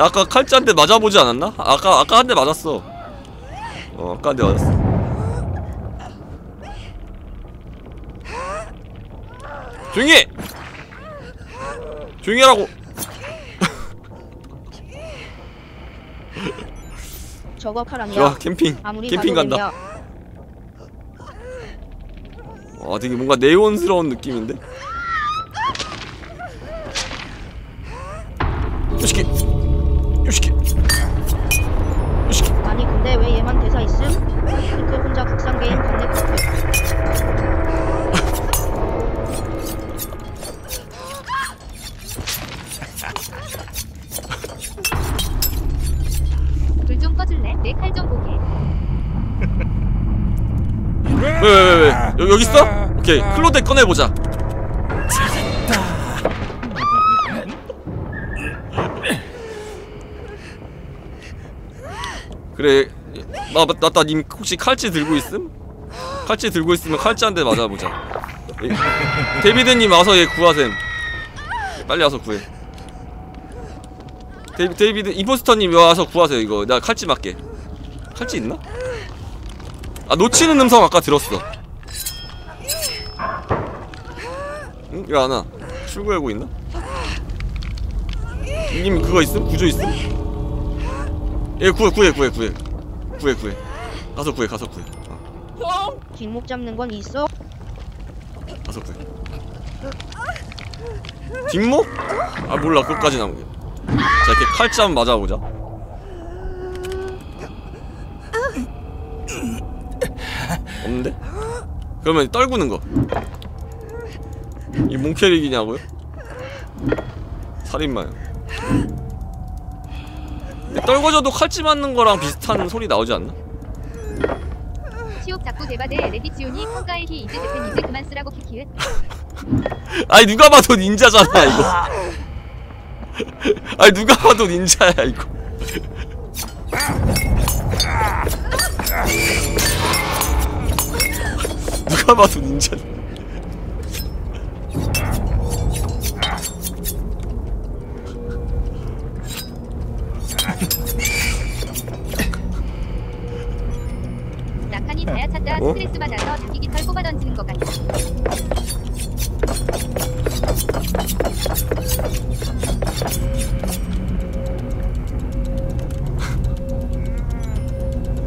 나 아까 칼자 한대 맞아보지 않았나? 아까 아까 한 대 맞았어. 어, 아까 한 대 맞았어. 조용히 해! 조용히 하라고! 저거 칼 아니야. 좋아, 캠핑. 아무리 캠핑 간다. 와, 되게 뭔가 네온스러운 느낌인데? 맞다, 님 혹시 칼치 들고 있음? 칼치 들고 있으면 칼치 한 대 맞아보자. 예. 데이비드님 와서 얘 구하셈. 빨리 와서 구해. 데이, 데이비드, imposter님 와서 구하세요, 이거. 나 칼치 맞게. 칼치 있나? 아 놓치는 음성 아까 들었어 응? 왜 안와? 출구하고 있나? 님 그거 있음? 구조 있음? 예 구해 구해 구해 구해 구해 구해 가서 구해 가서 구해 어, 뒷목 잡는 건 있어? 가서 구해 뒷목? 아 몰라 안 보여 자 이렇게 칼자 한번 맞아보자 없는데? 그러면 떨구는 거. 이 몽캐릭이냐고요? 살인마요. 떨궈져도 칼집 맞는 거랑 비슷한 소리 나오지 않나? 시옵 자꾸 대바대 레디지온이 펑가일히 이제 대펜 이제 그만 쓰라고 키키읒. 아니 누가 봐도 닌자잖아 이거. 아니 누가 봐도 닌자야 이거. 누가 봐도 닌자. 다야 찾다 어? 스트레스 받아서 자기 깃털 뽑아 던지는 것 같아.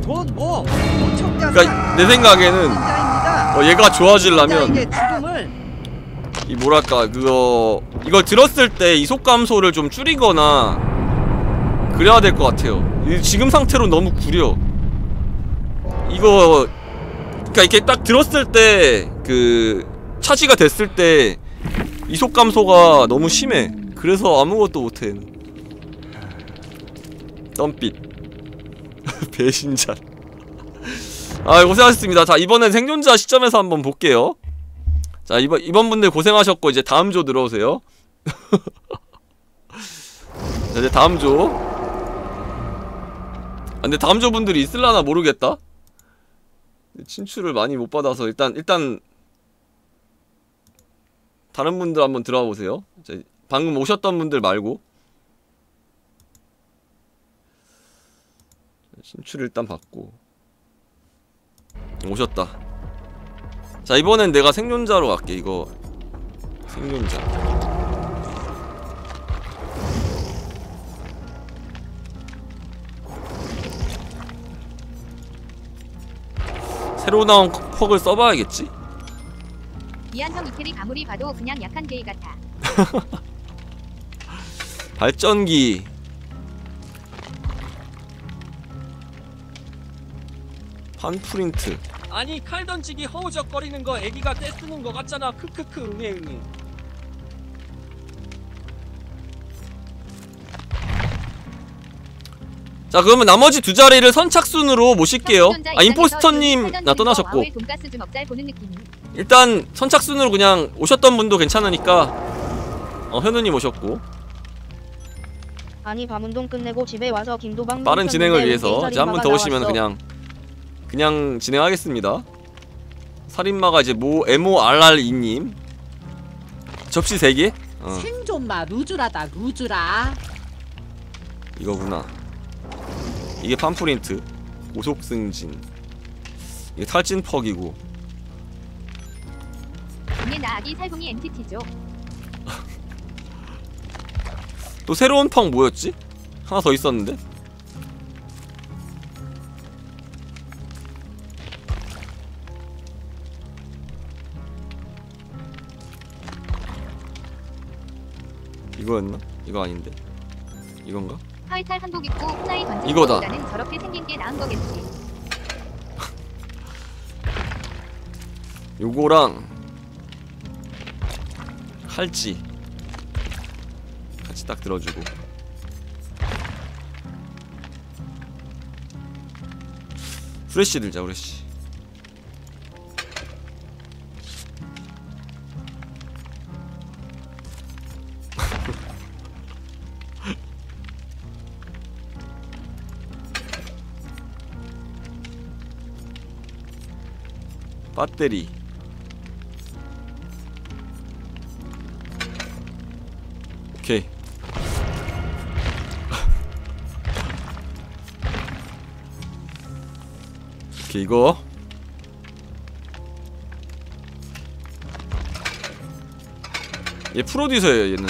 돈뭐 잖아 그러니까 내 생각에는 자, 어, 얘가 좋아지려면 이 뭐랄까 그거 이걸 들었을 때 이속 감소를 좀 줄이거나 그래야 될 것 같아요. 이 지금 상태로 너무 구려. 이거 그러니까 이렇게 딱 들었을 때 그 차지가 됐을 때 이속 감소가 너무 심해. 그래서 아무것도 못해. 덤빛 배신자. 아 고생하셨습니다. 자 이번엔 생존자 시점에서 한번 볼게요. 자 이번 이번 분들 고생하셨고 이제 다음 조 들어오세요. 자 이제 다음 조. 아, 근데 다음 조 분들이 있을라나 모르겠다. 친추를 많이 못 받아서 일단 일단 다른 분들 한번 들어와 보세요. 자, 방금 오셨던 분들 말고 친추를 일단 받고 오셨다. 자 이번엔 내가 생존자로 갈게 이거 생존자 새로 나온 퍽을 써봐야겠지? 이한성 이태리 아무리 봐도 그냥 약한 게이 같아. 발전기 판 프린트 아니 칼 던지기 허우적거리는 거 애기가 떼쓰는 거 같잖아 크크크 응애 응애 자 그러면 나머지 두 자리를 선착순으로 모실게요 아 임포스터님 나 떠나셨고. 일단 선착순으로 그냥 오셨던 분도 괜찮으니까 어 현우님 오셨고 아니 밤운동 끝내고 집에 와서 김도방 빠른 진행을 위해서 이제 한 분 더 오시면 나왔어. 그냥 그냥 진행하겠습니다 살인마가 이제 모 MORR2님 접시 3개? 어 생존마 루즈라다 루즈라. 이거구나 이게 팜프린트 고속승진 이게 탈진퍽이고 아기 살궁이. 또 새로운 펑 뭐였지? 하나 더 있었는데? 이거였나? 이거 아닌데? 이건가? 하이탈 한복 입고 후나이 던지는 이거다. 것보다는 저렇게 생긴 게 나은 거겠지. 요거랑 칼찌 같이 딱 들어주고 후레쉬 들자 후레쉬 배터리. 오케이. 오케이 이거. 얘 프로듀서예요 얘는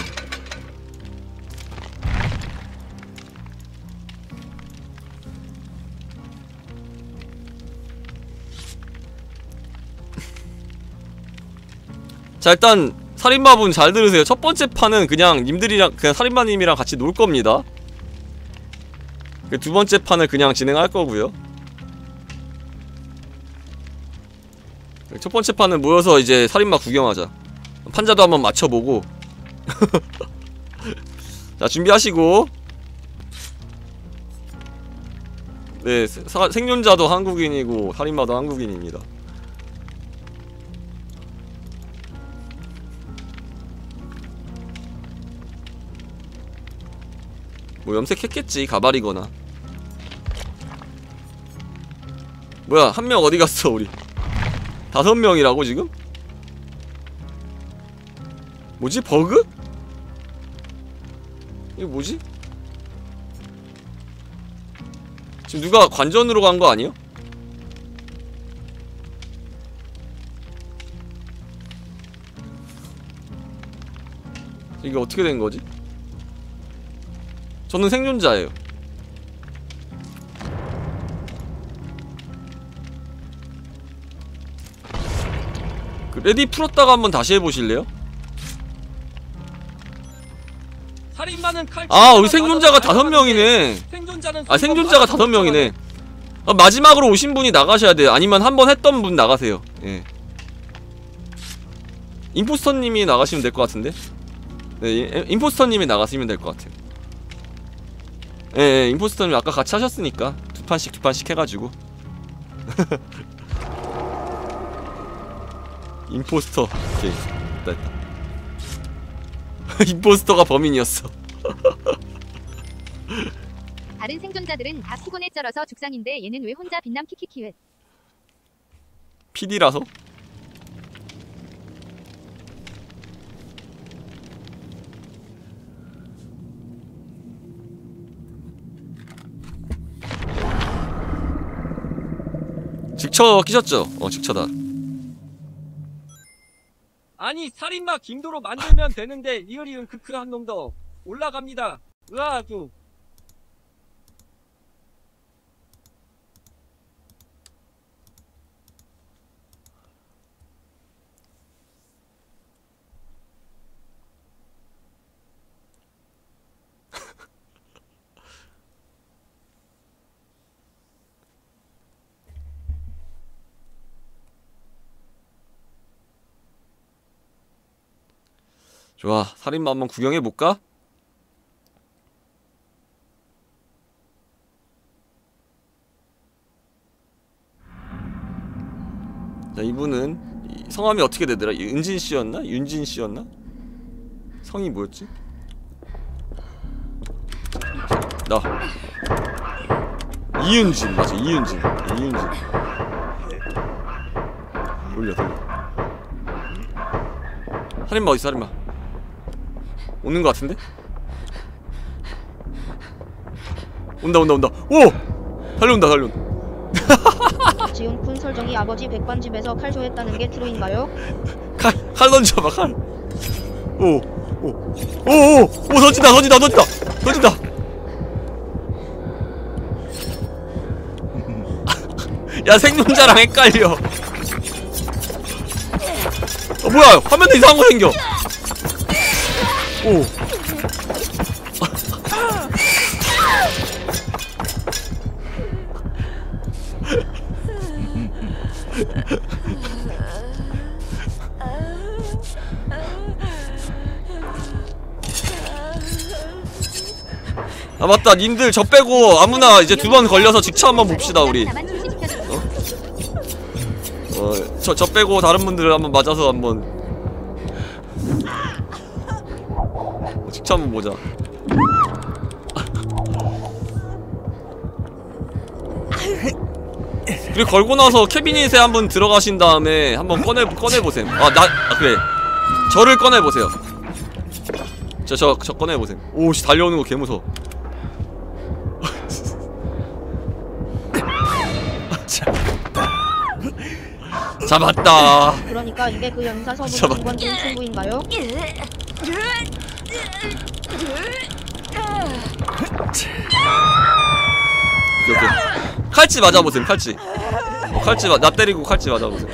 자 일단 살인마분 잘 들으세요. 첫 번째 판은 그냥 님들이랑 그냥 살인마님이랑 같이 놀 겁니다. 그 두 번째 판을 그냥 진행할 거고요. 첫 번째 판은 모여서 이제 살인마 구경하자. 판자도 한번 맞춰보고. 자 준비하시고. 네 사- 생존자도 한국인이고 살인마도 한국인입니다 뭐 염색했겠지 가발이거나 뭐야 한 명 어디 갔어 우리 다섯 명이라고 지금? 뭐지 버그? 이거 뭐지? 지금 누가 관전으로 간 거 아니에요? 이게 어떻게 된 거지? 저는 생존자예요. 그 ready 풀었다가 한번 다시 해보실래요? 아 우리 생존자가 다섯 명이네. 아. 생존자가 다섯 명이네. 아, 마지막으로 오신 분이 나가셔야 돼요. 아니면 한 번 했던 분 나가세요. 예. 임포스터님이 나가시면 될 것 같은데? 네 이- 임포스터님이 나가시면 될 것 같아요 예, 예 임포스터님 아까 같이 하셨으니까 두 판씩 두 판씩 해가지고. 임포스터. 오케이 됐다. 됐다 임포스터가 범인이었어. 다른 생존자들은 다 피곤에 쩔어서 죽상인데 얘는 왜 혼자 빛남 키키키읒 PD라서? 직처 끼셨죠? 어 직처다 아니 살인마 김도로 만들면 되는데 리얼이은 크크 한 놈더 올라갑니다. 으아주. 좋아 살인마 한번 구경해볼까? 자 이분은 이 성함이 어떻게 되더라? 이 은진 씨였나? 윤진 씨였나? 성이 뭐였지? 나 이윤진 맞아 이윤진 이윤진 돌려 돌려 살인마 어디 살인마 오는 것 같은데? 온다 온다 온다 오! 달려온다 달려온다 군 설정이 아버지 백반집에서 칼쇼했다는 게 트루인가요? 칼, 칼 던져봐 칼 오! 오! 오! 오! 오 던진다 던진다 던진다 던진다 야 생존자랑 헷갈려 어 뭐야 화면에 이상한 거 생겨 오. 아 맞다. 님들 저 빼고 아무나 이제 두 번 걸려서 직차 한번 봅시다 우리. 어, 저, 저 빼고 다른 분들 한번 맞아서 한번 직차 한번 보자. 그리고 걸고 나서 캐비닛에 한번 들어가신 다음에 한번 꺼내 꺼내보셈. 아나 아, 그래. 저를 꺼내보세요. 저저저 꺼내보셈. 오씨 달려오는 거 개무서워. 잡았다. 그러니까 이게 그 두번 준 친구인가요? 오케이 칼치 맞아보셈 칼치. 어, 칼치 맞, 나 때리고 칼치 맞아보셈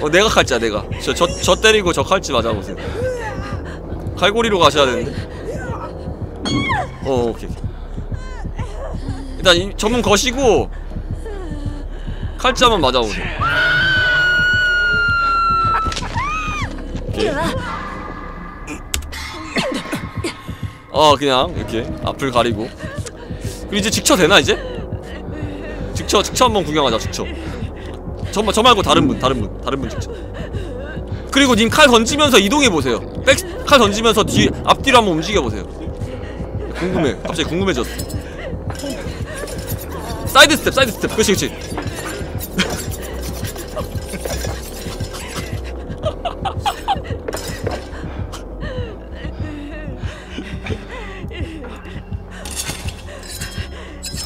어 내가 칼치야 내가. 저 저 저 때리고 저 칼치 맞아보세요. 갈고리로 가셔야 되는데. 어 오케이 오케이. 일단 이 전문 거시고 칼치 한번 맞아보세요 오케이. 어 그냥 이렇게 앞을 가리고. 그리고 이제 직처 되나 이제? 즉처 즉처 한번 구경하자 즉처. 저, 저 말고 다른 분 다른 분 다른 분 즉처. 그리고 님 칼 던지면서 이동해 보세요. 백 칼 던지면서 뒤 앞뒤로 한번 움직여 보세요. 궁금해 갑자기 궁금해졌어 사이드 스텝 사이드 스텝. 그렇지 그렇지.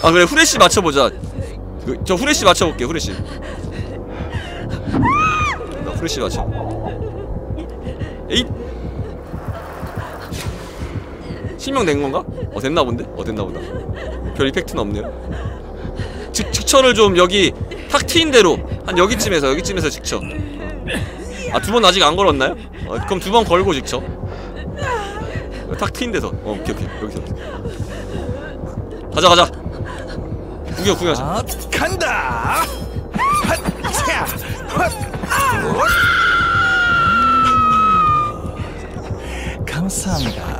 아 그래 후레쉬 맞춰보자. 그, 저 후레쉬 맞춰볼게 후레쉬. 나 후레쉬 맞춰. 에잇. 실명 된 건가? 어 됐나 본데? 어 됐나 보다. 별 effect는 없네요 즉, 즉처를 좀 여기 탁 트인 대로 한 여기쯤에서 여기쯤에서 즉처 아두 번 아직 안 걸었나요? 어, 그럼 두 번 걸고 즉처 탁 트인 데서 어 오케이 오케이 여기서 가자 가자 구경 구경하자 간다. 핫차. 헛. 감사합니다.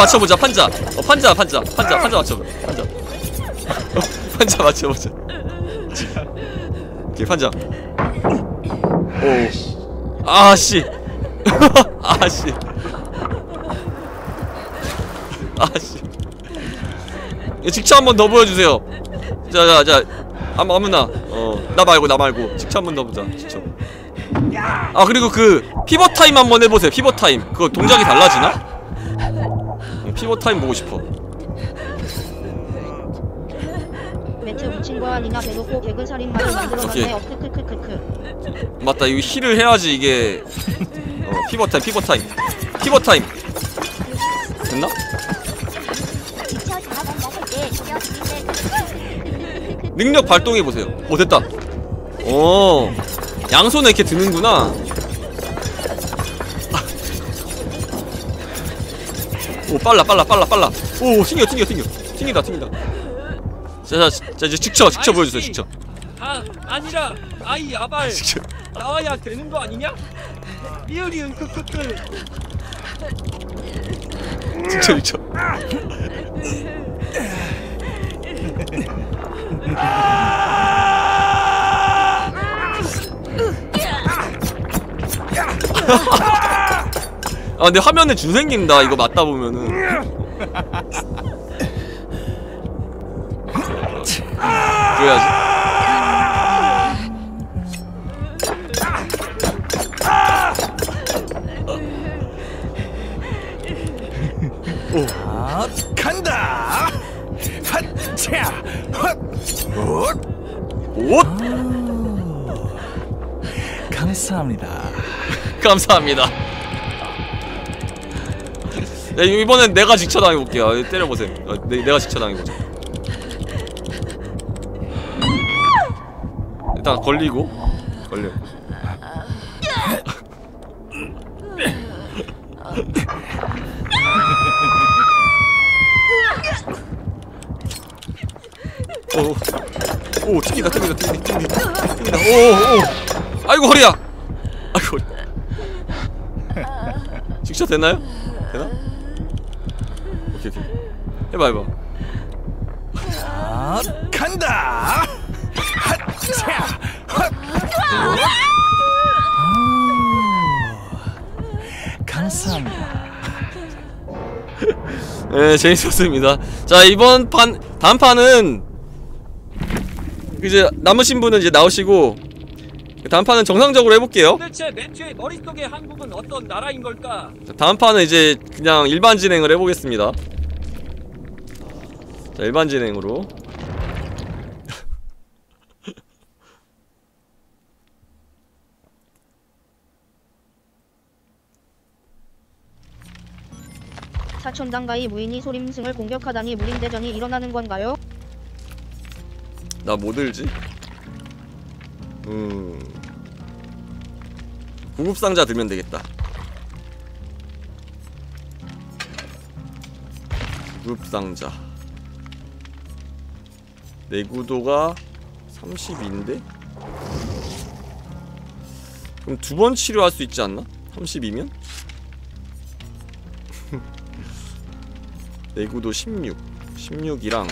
맞춰보자 판자. 어 판자 판자. 판자 판자 맞춰보자 판자. 어, 판자 맞춰보자. 오케이 판자. 오. 아씨. 아씨. 아씨. 이 즉처 한 번 더 보여주세요. 자자자. 아무 아무나. 어나 말고 나 말고. 즉처 한 번 더 보자 즉처 아 그리고 그 fever time 한 번 해보세요 fever time. 그거 동작이 달라지나? 어, fever time 보고 싶어. 매트 거 개그 살인마를. 만들어놨네 어크크크크크. 맞다 이거 heal을 해야지 이게. 어 fever time fever time. fever time. 됐나? 능력 발동해 보세요. 오 됐다. 오 양손에 이렇게 드는구나 오 빨라 빨라 빨라 빨라. 오 튕겨 튕겨 튕겨. 튕긴다 튕긴다. 자자 자 이제 직쳐 직쳐 보여주세요 직쳐 아 아니라 아이 아발. 직접. 나와야 되는 거 아니냐? 리얼이은 크크크. 직쳐 직쳐 아 근데 화면에 줄 생긴다 이거 맞다 보면은 줘야지 아, 간다. 핫차. 헛. 헛. 옷 감사합니다. 감사합니다 야, 이번엔 내가 직쳐 당해볼게요. 때려보세요 어, 내, 내가 직쳐 당해보자. 일단 걸리고. 걸려. 오, 오, 튕긴다, 튕긴다, 튕긴다, 튕긴다, 튕긴다, 오, 오, 아이고 허리야, 아이고. 직접 되나요? 되나? 오케이, 오케이. 해봐, 해봐. 아, 간다. 핫차. 아, 감사합니다. 네, 재밌었습니다. 자, 이번 판, 다음 판은 이제 남으신 분은 이제 나오시고 다음 판은 정상적으로 해볼게요. 도대체 매튜의 머릿속의 한국은 어떤 나라인 걸까? 자, 다음 판은 이제 그냥 일반 진행을 해보겠습니다. 자, 일반 진행으로. 사천당가이 무인이 소림승을 공격하다니 무림대전이 일어나는 건가요? 나 뭐 들지? 음. 구급상자 들면 되겠다. 구급상자. 내구도가 32인데? 그럼 두 번 치료할 수 있지 않나? 32면? 내구도 16. 16이랑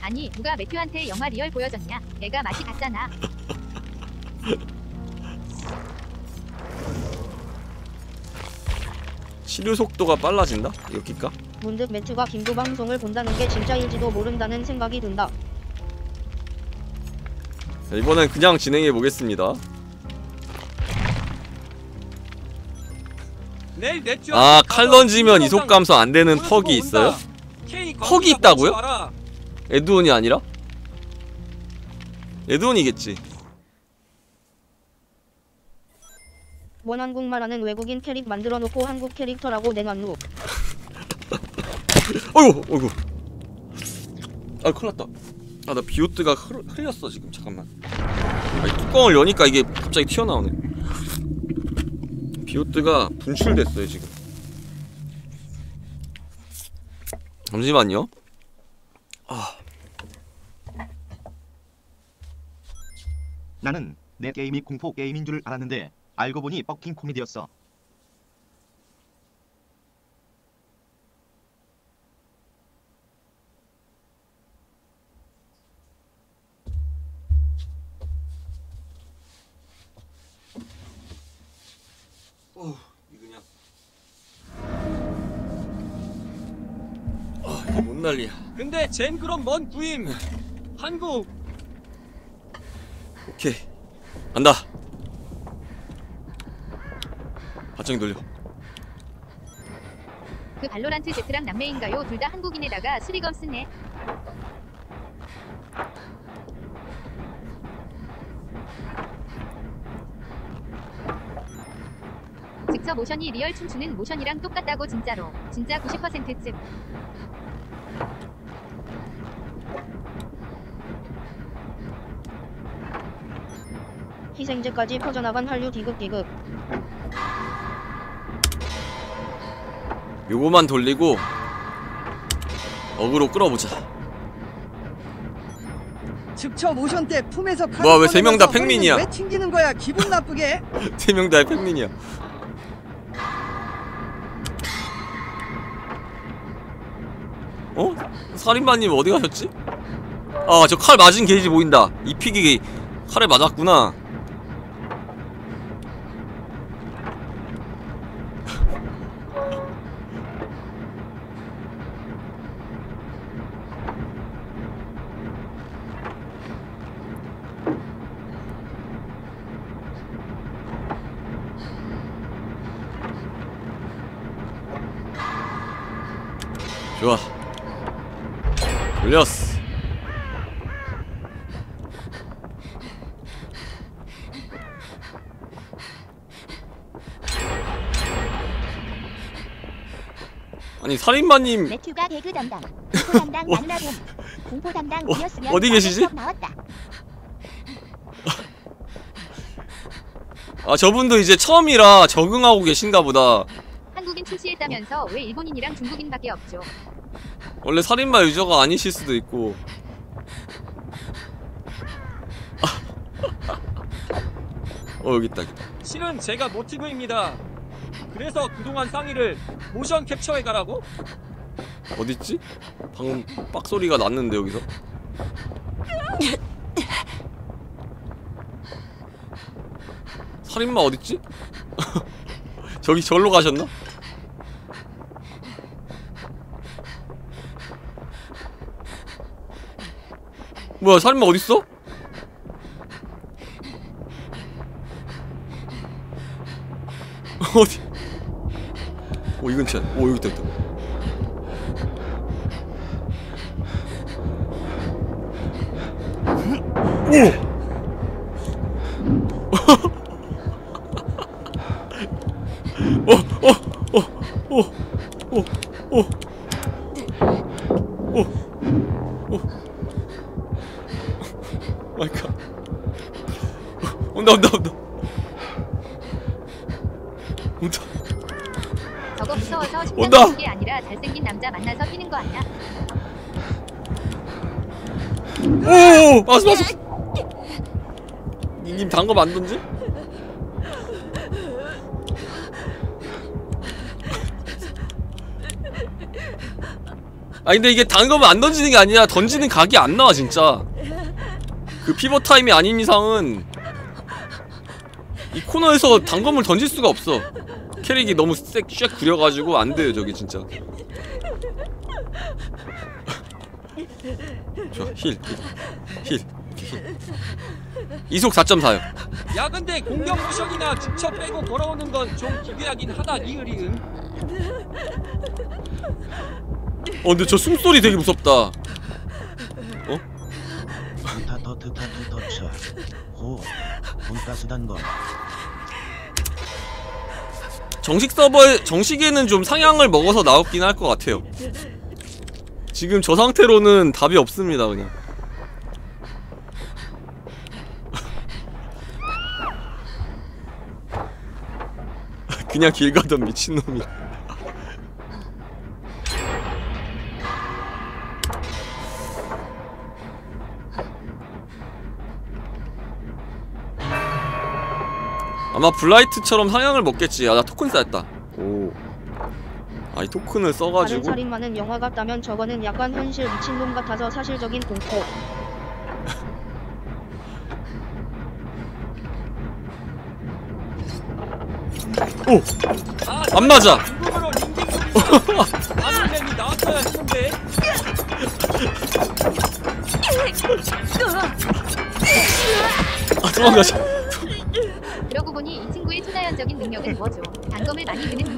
아니 누가 매튜한테 영화 리얼 보여줬냐? 내가 맛이 갔잖아. 치료 속도가 빨라진다? 이거 낄까? 문득 매튜가 김도 방송을 본다는 게 진짜일지도 모른다는 생각이 든다. 자, 이번엔 그냥 진행해 보겠습니다. 내일 매튜 아, 칼 던지면 이속 감소 안 되는 퍽이 있어요? 헉이 있다고요? 에드온이 아니라? 에드온이겠지 원 한국말하는 외국인 캐릭 만들어 놓고 한국 캐릭터라고 내놨누. 어이구 어이구. 아 큰일났다. 아 나 비오트가 흘, 흘렸어 지금. 잠깐만. 아니, 뚜껑을 여니까 이게 갑자기 튀어나오네. 비오트가 분출됐어요 지금. 잠시만요. 아. 나는 내 게임이 공포 게임인 줄 알았는데 알고 보니 뻑킹 코미디였어. 어, 뭔 난리야 근데 쟨 그럼 먼 구임. 한국 오케이 간다 발전기 돌려 그 발로란트 제트랑 남매인가요? 둘 다 한국인에다가 수리검 쓰네. 모션이 리얼 춤추는 모션이랑 똑같다고 진짜로. 진짜 90%쯤. 희생제까지 퍼져나간 한류 디귿 디귿. 요거만 돌리고 어그로 끌어보자 즉처 모션 때 품에서 칼 뭐야, 왜세명다 꺼내면서? 허리는 왜 튕기는 거야 기분 나쁘게 세 명 다 팬민이야 어? 살인마님 어디 가셨지? 아 저 칼 맞은 게이지 보인다 이 픽이 칼에 맞았구나 살인마님 매튜가 개그 담당, 공포 담당 마누라봄, 공포 담당 어, 이었으면 어디 계시지? 나왔다. 아 저분도 이제 처음이라 적응하고 계신가 보다 한국인 출시했다면서 왜 일본인이랑 중국인밖에 없죠? 원래 살인마 유저가 아니실 수도 있고 어 여기 있다 여기 있다 실은 제가 모티브입니다. 그래서 그동안 상의를 모션 캡처해 가라고? 어딨지? 방금 빡소리가 났는데 여기서 살인마 어딨지? 저기 절로 가셨나? 뭐야 살인마 어딨어? 어디? 오이 근처야 오 여기 있다 있다 오! 아 근데 이게 단검을 안 던지는 게 아니라 던지는 각이 안 나와 진짜. 그 fever time이 아닌 이상은 이 코너에서 단검을 던질 수가 없어. 캐릭이 너무 색, 쉑 구려가지고 안 돼요 저게 진짜. 좋아 heal. heal, heal. 이속 4.4요. 야 근데 공격 모션이나 즉처 빼고 걸어오는 건 좀 기괴하긴 하다 리을 이응 근데 저 숨소리 되게 무섭다. 어? 트타터 트타투 터쳐. 호 돈가스 단검 정식 서버에 정식에는 좀 상향을 먹어서 나왔긴 할 것 같아요. 지금 저 상태로는 답이 없습니다 그냥. 그냥 길 가던 미친놈이 아마 블라이트처럼 상향을 먹겠지 아나 토큰 쌓였다 오 아이 토큰을 다른 써가지고 살인마는 영화 같다면 저거는 약간 현실 미친놈 같아서 사실적인 공포. 오! 안 맞아! 아 도망가자 단검을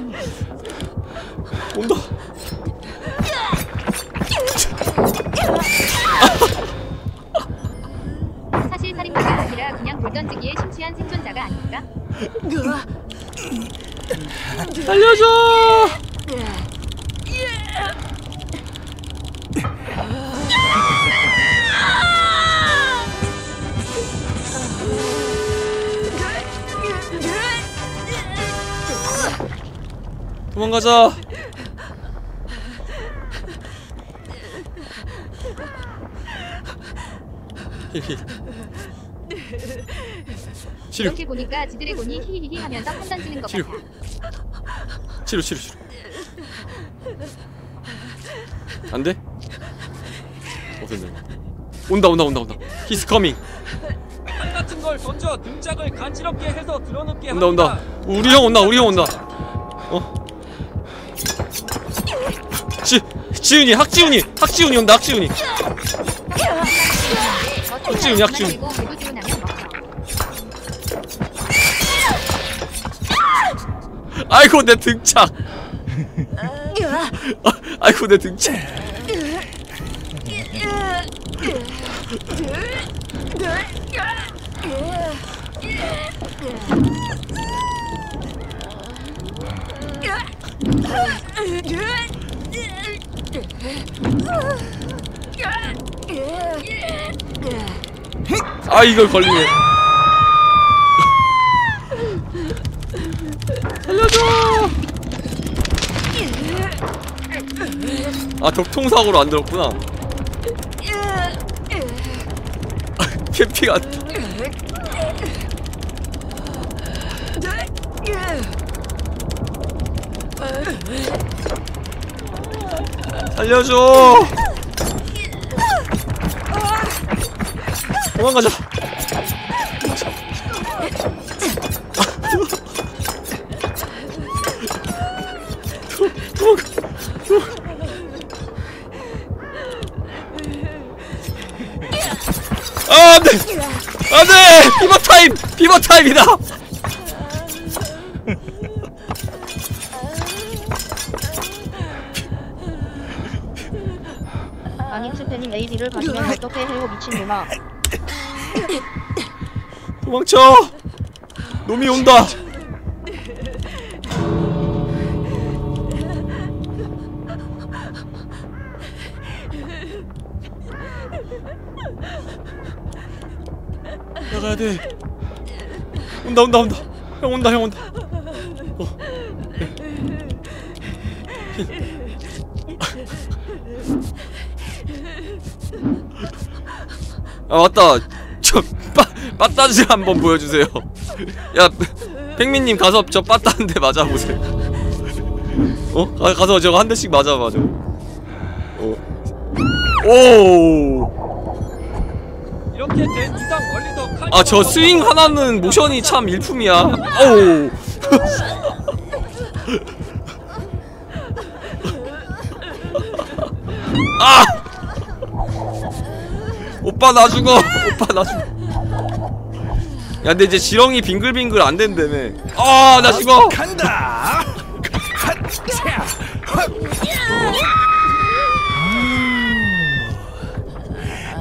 힐힐 치료 이렇게 보니까 지드래곤이 히히히 하면서 판 던지는 것 치료. 같아. 치료 치료 치료 안돼? 어 됐네 온다 온다 온다 온다 He's coming 칼 같은 걸 던져 등짝을 간지럽게 해서 드러눕게 온다. 온다 우리 형 온다 우리 형 온다 어? 지 지훈이 학지훈이 학지훈이 온다 학지훈이. 학지훈이 학지훈. 아이고 내 등짝 아, 아이고 내 등짝 아 이걸 걸리네. 살려줘! 아 격통사고로 안 들었구나. 캠핑 안 살려줘. 도망가자. 도망가 아 안돼! 안돼! 피버 타임! 피버 타임이다 어떻게 해요 미친놈아. 도망쳐! 놈이 온다! 나가야 돼. 온다 온다 온다. 형 온다 형 온다 아 맞다. 저 빠, 빠따지 한번 보여주세요. 야 팽민님 가서 저 빠따 한대 맞아보세요. 어? 가, 가서 저거 한 대씩 맞아봐 저 어. 오! 이렇게 된 이상 멀리 더 칼. 아저 스윙 하나는 모션이 참 일품이야. 어우! 아 오빠 나 죽어. 오빠 나 죽어. 야 근데 이제 지렁이 빙글빙글 안 된다며. 아나 죽어. 간다. 아,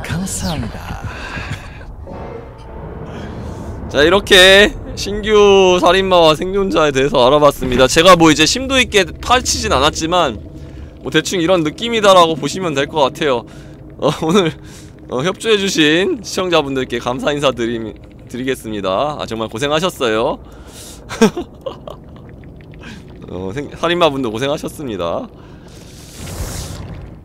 감사합니다. 자 이렇게 신규 살인마와 생존자에 대해서 알아봤습니다. 제가 뭐 이제 심도 있게 파헤치진 않았지만 뭐 대충 이런 느낌이다라고 보시면 될 것 같아요. 어, 오늘 어, 협조해주신 시청자분들께 감사 인사 드리, 드리겠습니다. 아 정말 고생하셨어요. 어, 생, 살인마분도 고생하셨습니다.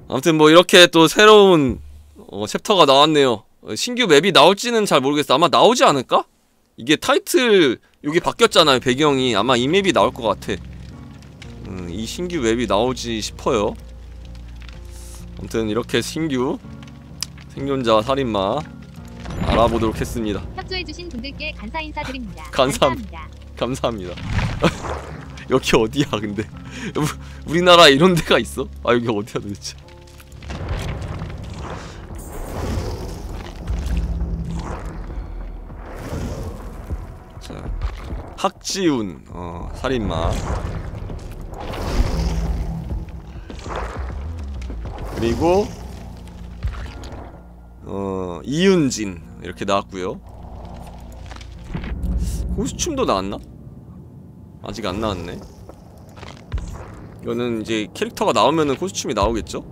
아무튼 뭐 이렇게 또 새로운 어, 챕터가 나왔네요. 어, 신규 맵이 나올지는 잘 모르겠어 아마 나오지 않을까? 이게 타이틀 여기 바뀌었잖아요 배경이. 아마 이 맵이 나올 것 같아. 음, 이 신규 맵이 나오지 싶어요. 아무튼 이렇게 신규 생존자 살인마 알아보도록 했습니다 협조해주신 분들께 감사 인사드립니다. 감사합니다. 감사합니다 여기 어디야 근데 우- 우리나라에 이런 데가 있어? 아 여기 어디야 도대체 자 학지운 어 살인마 그리고 어 이윤진 이렇게 나왔고요 코스튬도 나왔나? 아직 안 나왔네 이거는 이제 캐릭터가 나오면은 코스튬이 나오겠죠? 후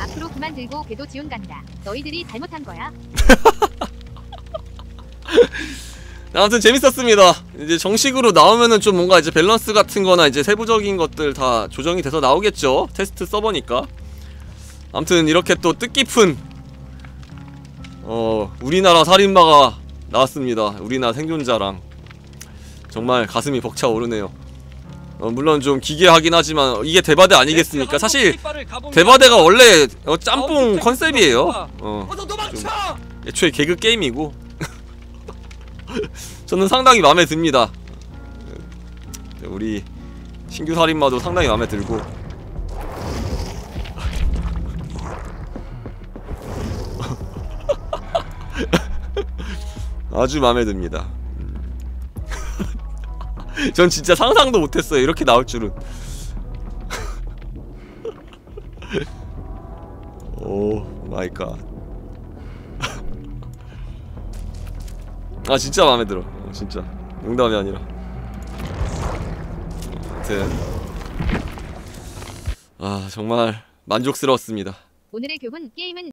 앞으로 그만 들고 궤도 지원 간다. 너희들이 잘못한 거야. 아무튼 재밌었습니다. 이제 정식으로 나오면은 좀 뭔가 이제 밸런스 같은 거나 이제 세부적인 것들 다 조정이 돼서 나오겠죠. 테스트 서버니까. 아무튼 이렇게 또 뜻깊은 어, 우리나라 살인마가 나왔습니다. 우리나라 생존자랑 정말 가슴이 벅차오르네요. 어, 물론 좀 기괴하긴 하지만 이게 데바데 아니겠습니까? 사실 데바데가 원래 어, 짬뽕 컨셉이에요. 어, 좀 애초에 개그 게임이고 저는 상당히 마음에 듭니다. 우리 신규 살인마도 상당히 마음에 들고 아주 마음에 듭니다. 전 진짜 상상도 못했어요. 이렇게 나올 줄은. Oh my god. 아 진짜 마음에 들어. 어, 진짜. 농담이 아니라. 아무튼 아 정말 만족스러웠습니다. 오늘의 교훈 게임은